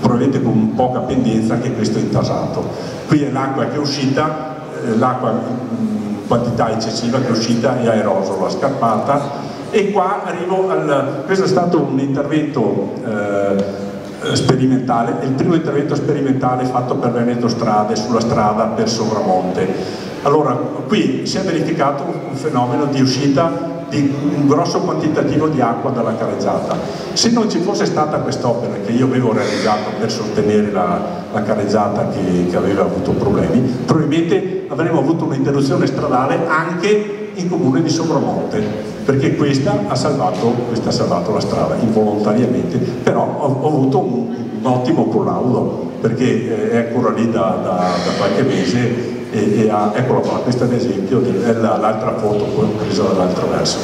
probabilmente con poca pendenza che questo è intasato. Qui è l'acqua che è uscita eh, l'acqua in quantità eccessiva che è uscita e ha eroso la scarpata e qua arrivo al... questo è stato un intervento eh, sperimentale, il primo intervento sperimentale fatto per Veneto Strade sulla strada per Sovramonte. Allora, qui si è verificato un fenomeno di uscita di un grosso quantitativo di acqua dalla careggiata. Se non ci fosse stata quest'opera che io avevo realizzato per sostenere la, la careggiata che, che, aveva avuto problemi, probabilmente avremmo avuto un'interruzione stradale anche in comune di Sopramonte, perché questa ha salvato, questa ha salvato la strada involontariamente, però ho, ho avuto un, un, ottimo collaudo, perché è ancora lì da, da, da qualche mese e, e ha, eccolo qua, questo è l'esempio, è l'altra foto presa dall'altro verso.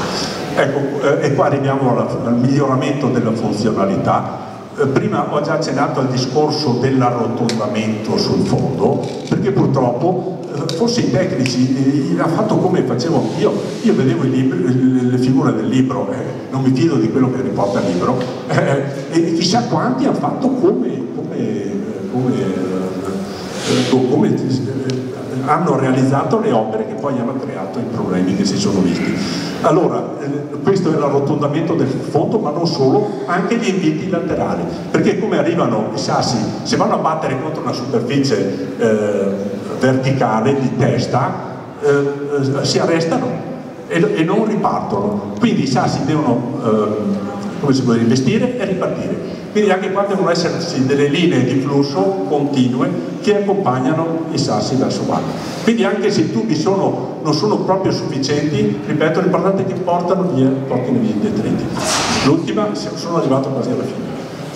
Ecco, eh, e qua arriviamo alla, al miglioramento della funzionalità. Eh, prima ho già accennato al discorso dell'arrotondamento sul fondo, perché purtroppo eh, forse i tecnici hanno fatto come facevo io, io vedevo libri, le figure del libro, eh, non mi fido di quello che riporta il libro, eh, e chissà quanti hanno fatto come, come, come come hanno realizzato le opere che poi hanno creato i problemi che si sono visti. Allora, eh, questo è l'arrotondamento del fondo, ma non solo, anche gli inviti laterali, perché come arrivano i sassi, se vanno a battere contro una superficie eh, verticale di testa, eh, eh si arrestano e, e, non ripartono. Quindi i sassi devono, eh, investire e ripartire. Quindi anche qua devono esserci delle linee di flusso continue che accompagnano i sassi verso valle. Quindi anche se i tubi sono, non sono proprio sufficienti, ripeto, l'importante è che portano via, portino via i detriti. L'ultima, sono arrivato quasi alla fine.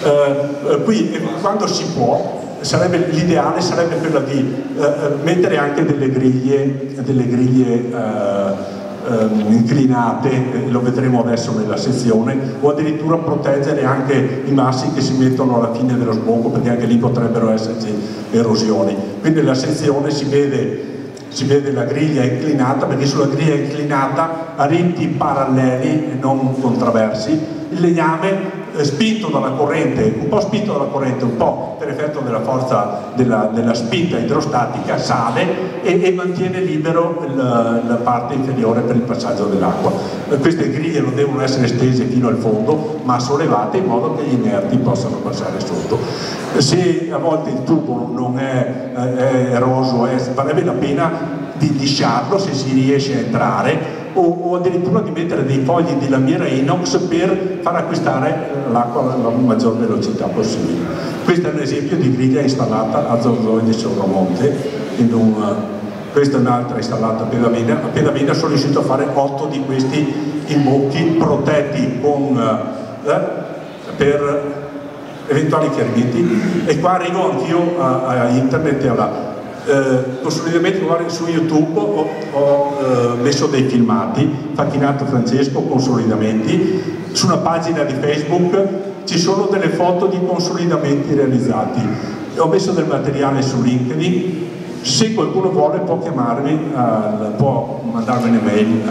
Uh, uh, qui quando si può, l'ideale sarebbe quello di uh, mettere anche delle griglie, delle griglie ehm, inclinate, eh, lo vedremo adesso nella sezione, o addirittura proteggere anche i massi che si mettono alla fine dello sbocco perché anche lì potrebbero esserci erosioni. Quindi nella sezione si vede si vede la griglia inclinata perché sulla griglia inclinata a riti paralleli e non contraversi il legname spinto dalla corrente, un po' spinto dalla corrente, un po' per effetto della forza della, della spinta idrostatica, sale e, e mantiene libero la, la, parte inferiore per il passaggio dell'acqua. Eh, queste griglie non devono essere stese fino al fondo, ma sollevate in modo che gli inerti possano passare sotto. Se a volte il tubo non è, è eroso, è, varrebbe la pena di lisciarlo se si riesce a entrare o, o, addirittura di mettere dei fogli di lamiera inox per far acquistare l'acqua alla maggior velocità possibile. Questo è un esempio di griglia installata a Zorzoi di Sovramonte, questa è un'altra installata a Pedavena. A Pedavena sono riuscito a fare 8 di questi imbocchi protetti con, eh, per eventuali chiarimenti e qua arrivo anch'io a, a internet e alla eh, consolidamenti su YouTube ho, ho eh, messo dei filmati, Facchinato Francesco, consolidamenti, su una pagina di Facebook ci sono delle foto di consolidamenti realizzati, ho messo del materiale su LinkedIn, se qualcuno vuole può chiamarmi, uh, può mandarmi un'email,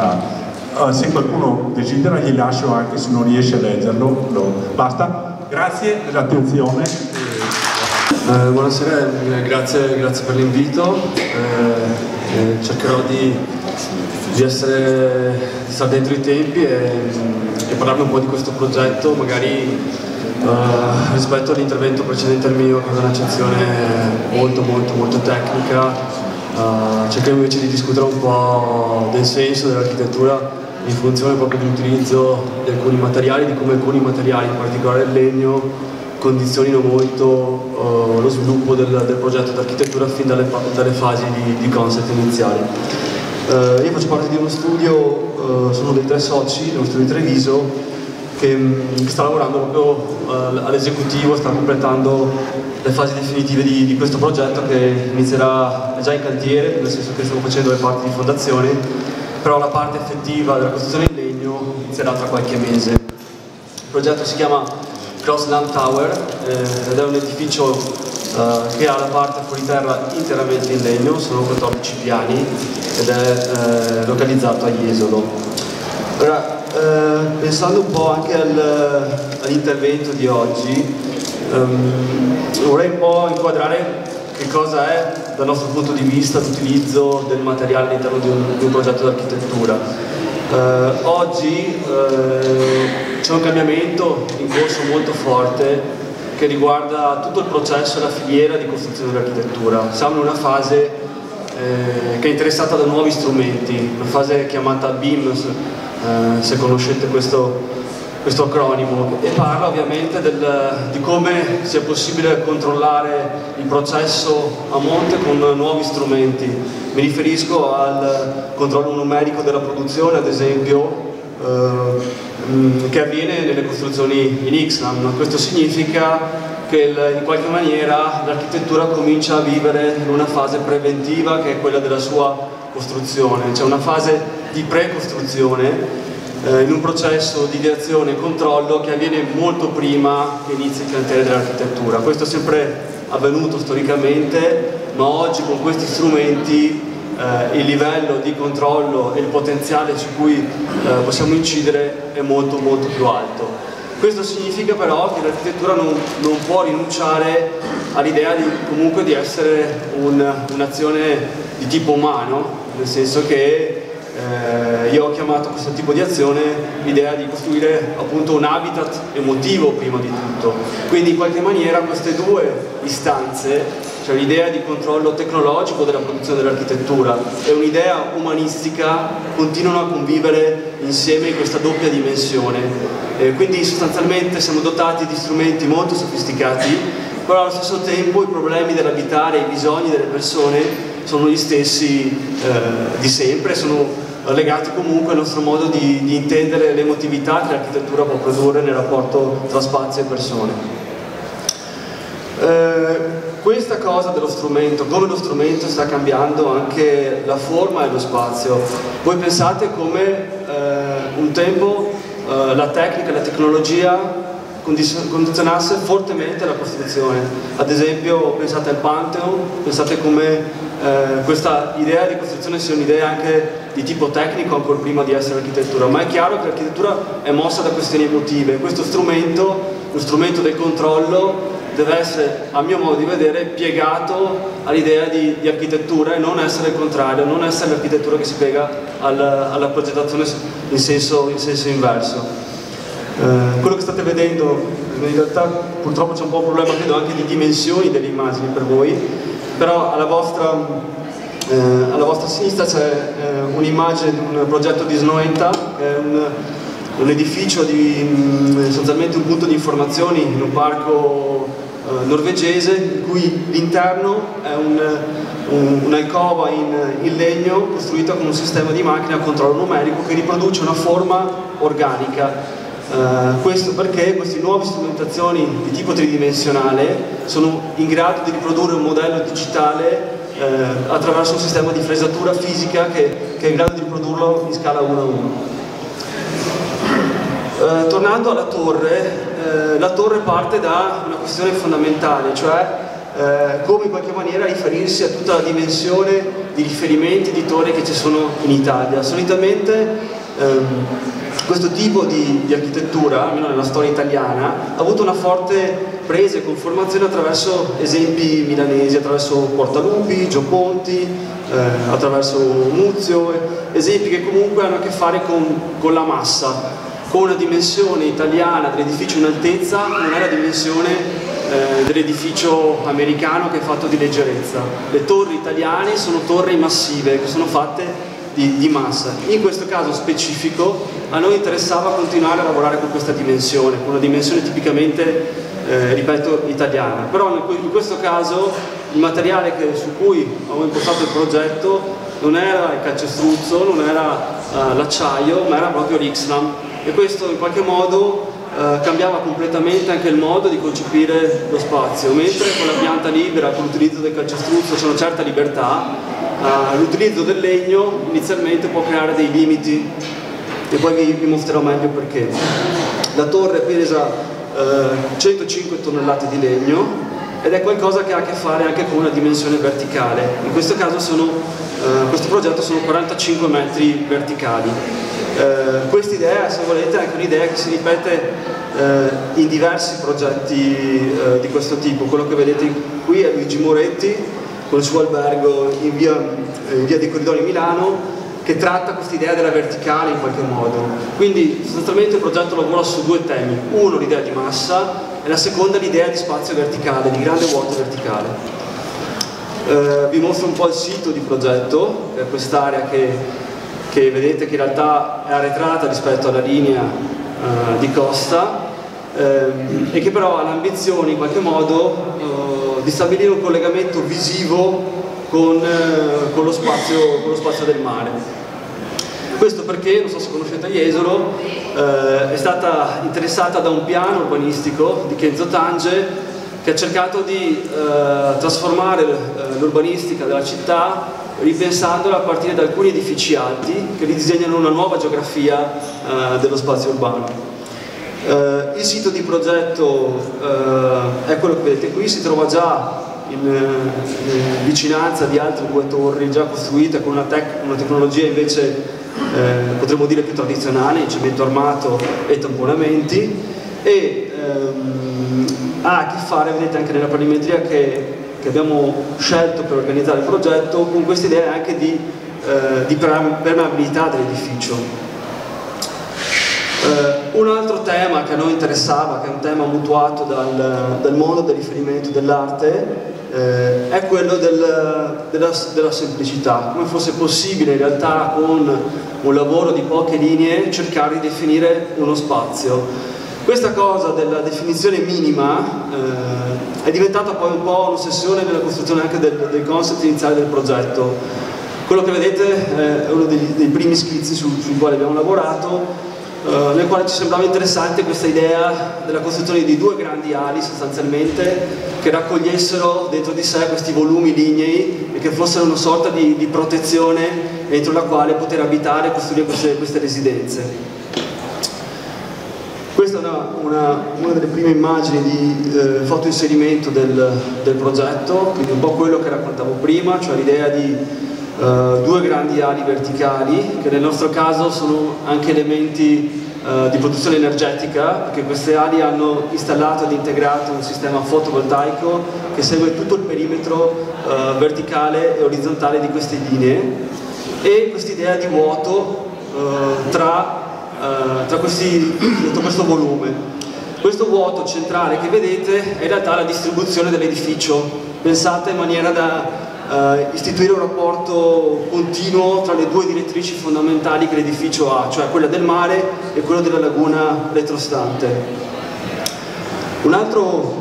se qualcuno desidera gli lascio anche se non riesce a leggerlo, lo, basta. Grazie dell'attenzione. Eh, buonasera, eh, grazie, grazie per l'invito. Eh, eh, cercherò di, di, essere, di stare dentro i tempi e, e, parlarvi un po' di questo progetto, magari eh, rispetto all'intervento precedente al mio, che è un'accezione molto molto molto tecnica. Eh, cercheremo invece di discutere un po' del senso dell'architettura in funzione proprio dell'utilizzo di alcuni materiali, di come alcuni materiali, in particolare il legno, condizionino molto uh, lo sviluppo del, del progetto d'architettura fin dalle, dalle fasi di, di, concept iniziali. Uh, io faccio parte di uno studio, uh, sono dei tre soci, uno studio di Treviso, che, che sta lavorando proprio all'esecutivo, sta completando le fasi definitive di, di, questo progetto che inizierà già in cantiere, nel senso che stiamo facendo le parti di fondazione, però la parte effettiva della costruzione in legno inizierà tra qualche mese. Il progetto si chiama Crossland Tower eh, ed è un edificio eh, che ha la parte fuori terra interamente in legno, sono 14 piani ed è eh, localizzato a Jesolo. Ora, eh, pensando un po' anche al, all'intervento di oggi, ehm, vorrei un po' inquadrare che cosa è dal nostro punto di vista l'utilizzo del materiale all'interno di, di un, progetto d'architettura. Uh, oggi uh, c'è un cambiamento in corso molto forte che riguarda tutto il processo e la filiera di costruzione dell'architettura. Siamo in una fase eh, che è interessata da nuovi strumenti, una fase chiamata BIM, eh, se conoscete questo, questo, acronimo, e parla ovviamente del, di come sia possibile controllare il processo a monte con nuovi strumenti. Mi riferisco al controllo numerico della produzione, ad esempio, eh, Mm, che avviene nelle costruzioni in Ixlam. Questo significa che in qualche maniera l'architettura comincia a vivere in una fase preventiva che è quella della sua costruzione, c'è una fase di pre-costruzione eh, in un processo di ideazione e controllo che avviene molto prima che inizi il cantiere dell'architettura. Questo è sempre avvenuto storicamente, ma oggi con questi strumenti eh, il livello di controllo e il potenziale su cui eh, possiamo incidere è molto molto più alto. Questo significa però che l'architettura non, non, può rinunciare all'idea di, comunque di essere un, un'azione di tipo umano, nel senso che eh, io ho chiamato questo tipo di azione l'idea di costruire appunto un habitat emotivo prima di tutto. Quindi in qualche maniera queste due istanze, cioè l'idea di controllo tecnologico della produzione dell'architettura e un'idea umanistica, continuano a convivere insieme in questa doppia dimensione. Eh, quindi sostanzialmente siamo dotati di strumenti molto sofisticati, però allo stesso tempo i problemi dell'abitare, i bisogni delle persone sono gli stessi eh, di sempre, sono legati comunque al nostro modo di, di intendere l'emotività che l'architettura può produrre nel rapporto tra spazio e persone. Eh, questa cosa dello strumento, come lo strumento sta cambiando anche la forma e lo spazio. Voi pensate come eh, un tempo eh, la tecnica, la tecnologia condizionasse fortemente la costruzione. Ad esempio pensate al Pantheon, pensate come eh, questa idea di costruzione sia un'idea anche di tipo tecnico ancora prima di essere architettura, ma è chiaro che l'architettura è mossa da questioni emotive. Questo strumento, lo strumento del controllo, deve essere, a mio modo di vedere, piegato all'idea di, di, architettura e non essere il contrario, non essere l'architettura che si piega al, alla progettazione in senso, in senso inverso. Eh, quello che state vedendo in realtà purtroppo c'è un po' un problema credo anche di dimensioni delle immagini per voi però alla vostra, eh, alla vostra sinistra c'è eh, un'immagine di un progetto di Snoenta che è un, un edificio di mm, sostanzialmente un punto di informazioni in un parco eh, norvegese in cui l'interno è un, un, un'alcova in, in legno costruita con un sistema di macchina a controllo numerico che riproduce una forma organica Uh, questo perché queste nuove strumentazioni di tipo tridimensionale sono in grado di riprodurre un modello digitale uh, attraverso un sistema di fresatura fisica che, che, è in grado di riprodurlo in scala 1 a 1. Uh, tornando alla torre, la torre parte da una questione fondamentale, cioè come in qualche maniera riferirsi a tutta la dimensione di riferimenti di torre che ci sono in Italia. Solitamente ehm, questo tipo di, di, architettura, almeno nella storia italiana, ha avuto una forte presa e conformazione attraverso esempi milanesi, attraverso Portalupi, Gio Ponti, eh, attraverso Muzio, esempi che comunque hanno a che fare con, con la massa, con una dimensione italiana dell'edificio in altezza, non è la dimensione eh, dell'edificio americano che è fatto di leggerezza. Le torri italiane sono torri massive che sono fatte di, di, massa. In questo caso specifico a noi interessava continuare a lavorare con questa dimensione, con una dimensione tipicamente, eh, ripeto, italiana. Però in questo caso il materiale che, su cui avevo impostato il progetto non era il calcestruzzo, non era uh, l'acciaio, ma era proprio l'Ixlam e questo in qualche modo uh, cambiava completamente anche il modo di concepire lo spazio, mentre con la pianta libera, con l'utilizzo del calcestruzzo c'è una certa libertà, uh, l'utilizzo del legno inizialmente può creare dei limiti. E poi vi, vi mostrerò meglio perché. La torre pesa uh, 105 tonnellate di legno ed è qualcosa che ha a che fare anche con una dimensione verticale. In questo caso sono, uh, questo progetto sono 45 metri verticali. Uh, questa idea, se volete, è anche un'idea che si ripete uh, in diversi progetti di questo tipo. Quello che vedete qui è Luigi Moretti, con il suo albergo in via, in via dei Corridori Milano che tratta questa idea della verticale in qualche modo. Quindi sostanzialmente il progetto lavora su due temi, uno l'idea di massa e la seconda l'idea di spazio verticale, di grande vuoto verticale. Eh, vi mostro un po' il sito di progetto, è quest'area che, che, vedete che in realtà è arretrata rispetto alla linea eh, di costa eh, e che però ha l'ambizione in qualche modo eh, di stabilire un collegamento visivo con, eh, con, lo spazio, con, lo spazio, del mare. Questo perché, non so se conoscete Jesolo, eh, è stata interessata da un piano urbanistico di Kenzo Tange che ha cercato di eh, trasformare eh, l'urbanistica della città ripensandola a partire da alcuni edifici alti che ridisegnano una nuova geografia eh, dello spazio urbano. Uh, il sito di progetto uh, è quello che vedete qui, si trova già in, in vicinanza di altre due torri già costruite con una, tec una tecnologia invece eh, potremmo dire più tradizionale, cemento armato e tamponamenti. e ehm, ha a che fare, vedete anche nella planimetria che, che abbiamo scelto per organizzare il progetto, con questa idea anche di, eh, di permeabilità dell'edificio. Uh, un altro tema che a noi interessava, che è un tema mutuato dal, dal mondo del riferimento dell'arte, eh, è quello del, della, della, semplicità, come fosse possibile in realtà con un lavoro di poche linee cercare di definire uno spazio. Questa cosa della definizione minima eh, è diventata poi un po' un'ossessione nella costruzione anche del, del concept iniziale del progetto. Quello che vedete eh, è uno dei, dei primi schizzi su, sui quali abbiamo lavorato Uh, nel quale ci sembrava interessante questa idea della costruzione di due grandi ali sostanzialmente che raccogliessero dentro di sé questi volumi lignei e che fossero una sorta di, di protezione entro la quale poter abitare e costruire queste, queste residenze. Questa è una, una, una, delle prime immagini di eh, fotoinserimento del, del progetto, quindi un po' quello che raccontavo prima, cioè l'idea di Uh, due grandi ali verticali che nel nostro caso sono anche elementi uh, di produzione energetica perché queste ali hanno installato ed integrato un sistema fotovoltaico che segue tutto il perimetro uh, verticale e orizzontale di queste linee e quest'idea di vuoto tra, tra questi, tutto questo volume. Questo vuoto centrale che vedete è in realtà la distribuzione dell'edificio, pensata in maniera da eh, istituire un rapporto continuo tra le due direttrici fondamentali che l'edificio ha, cioè quella del mare e quella della laguna retrostante. Un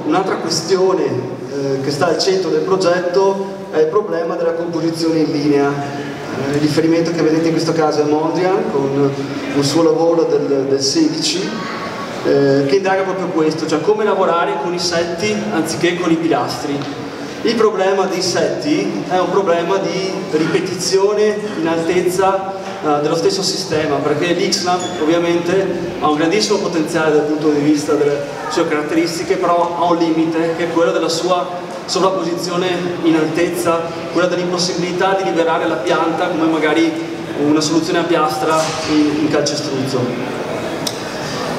un'altra questione eh, che sta al centro del progetto è il problema della composizione in linea. Eh, il riferimento che vedete in questo caso è Mondrian con un suo lavoro del, del 16 eh, che indaga proprio questo, cioè come lavorare con i setti anziché con i pilastri. Il problema dei setti è un problema di ripetizione in altezza uh, dello stesso sistema, perché l'Ixnam ovviamente ha un grandissimo potenziale dal punto di vista delle sue caratteristiche, però ha un limite che è quello della sua sovrapposizione in altezza, quella dell'impossibilità di liberare la pianta come magari una soluzione a piastra in, in calcestruzzo.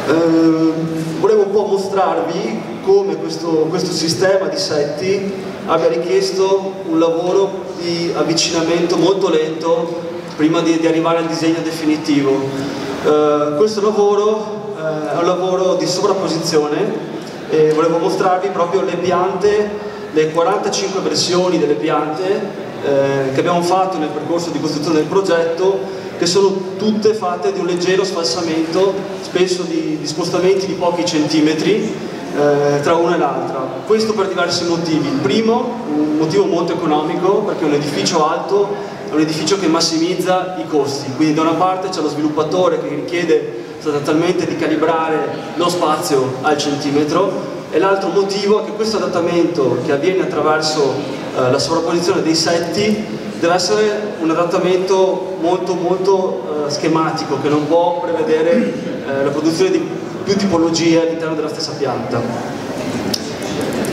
Uh, volevo un po' mostrarvi come questo, questo sistema di setti abbia richiesto un lavoro di avvicinamento molto lento prima di, di arrivare al disegno definitivo. Uh, questo lavoro uh, è un lavoro di sovrapposizione e volevo mostrarvi proprio le piante, le 45 versioni delle piante uh, che abbiamo fatto nel percorso di costruzione del progetto che sono tutte fatte di un leggero sfalsamento, spesso di, di spostamenti di pochi centimetri eh, tra una e l'altra. Questo per diversi motivi. Il primo, un motivo molto economico, perché un edificio alto è un edificio che massimizza i costi, quindi da una parte c'è lo sviluppatore che richiede sostanzialmente di calibrare lo spazio al centimetro e l'altro motivo è che questo adattamento che avviene attraverso eh, la sovrapposizione dei setti deve essere un adattamento molto molto eh, schematico che non può prevedere eh, la produzione di più tipologie all'interno della stessa pianta.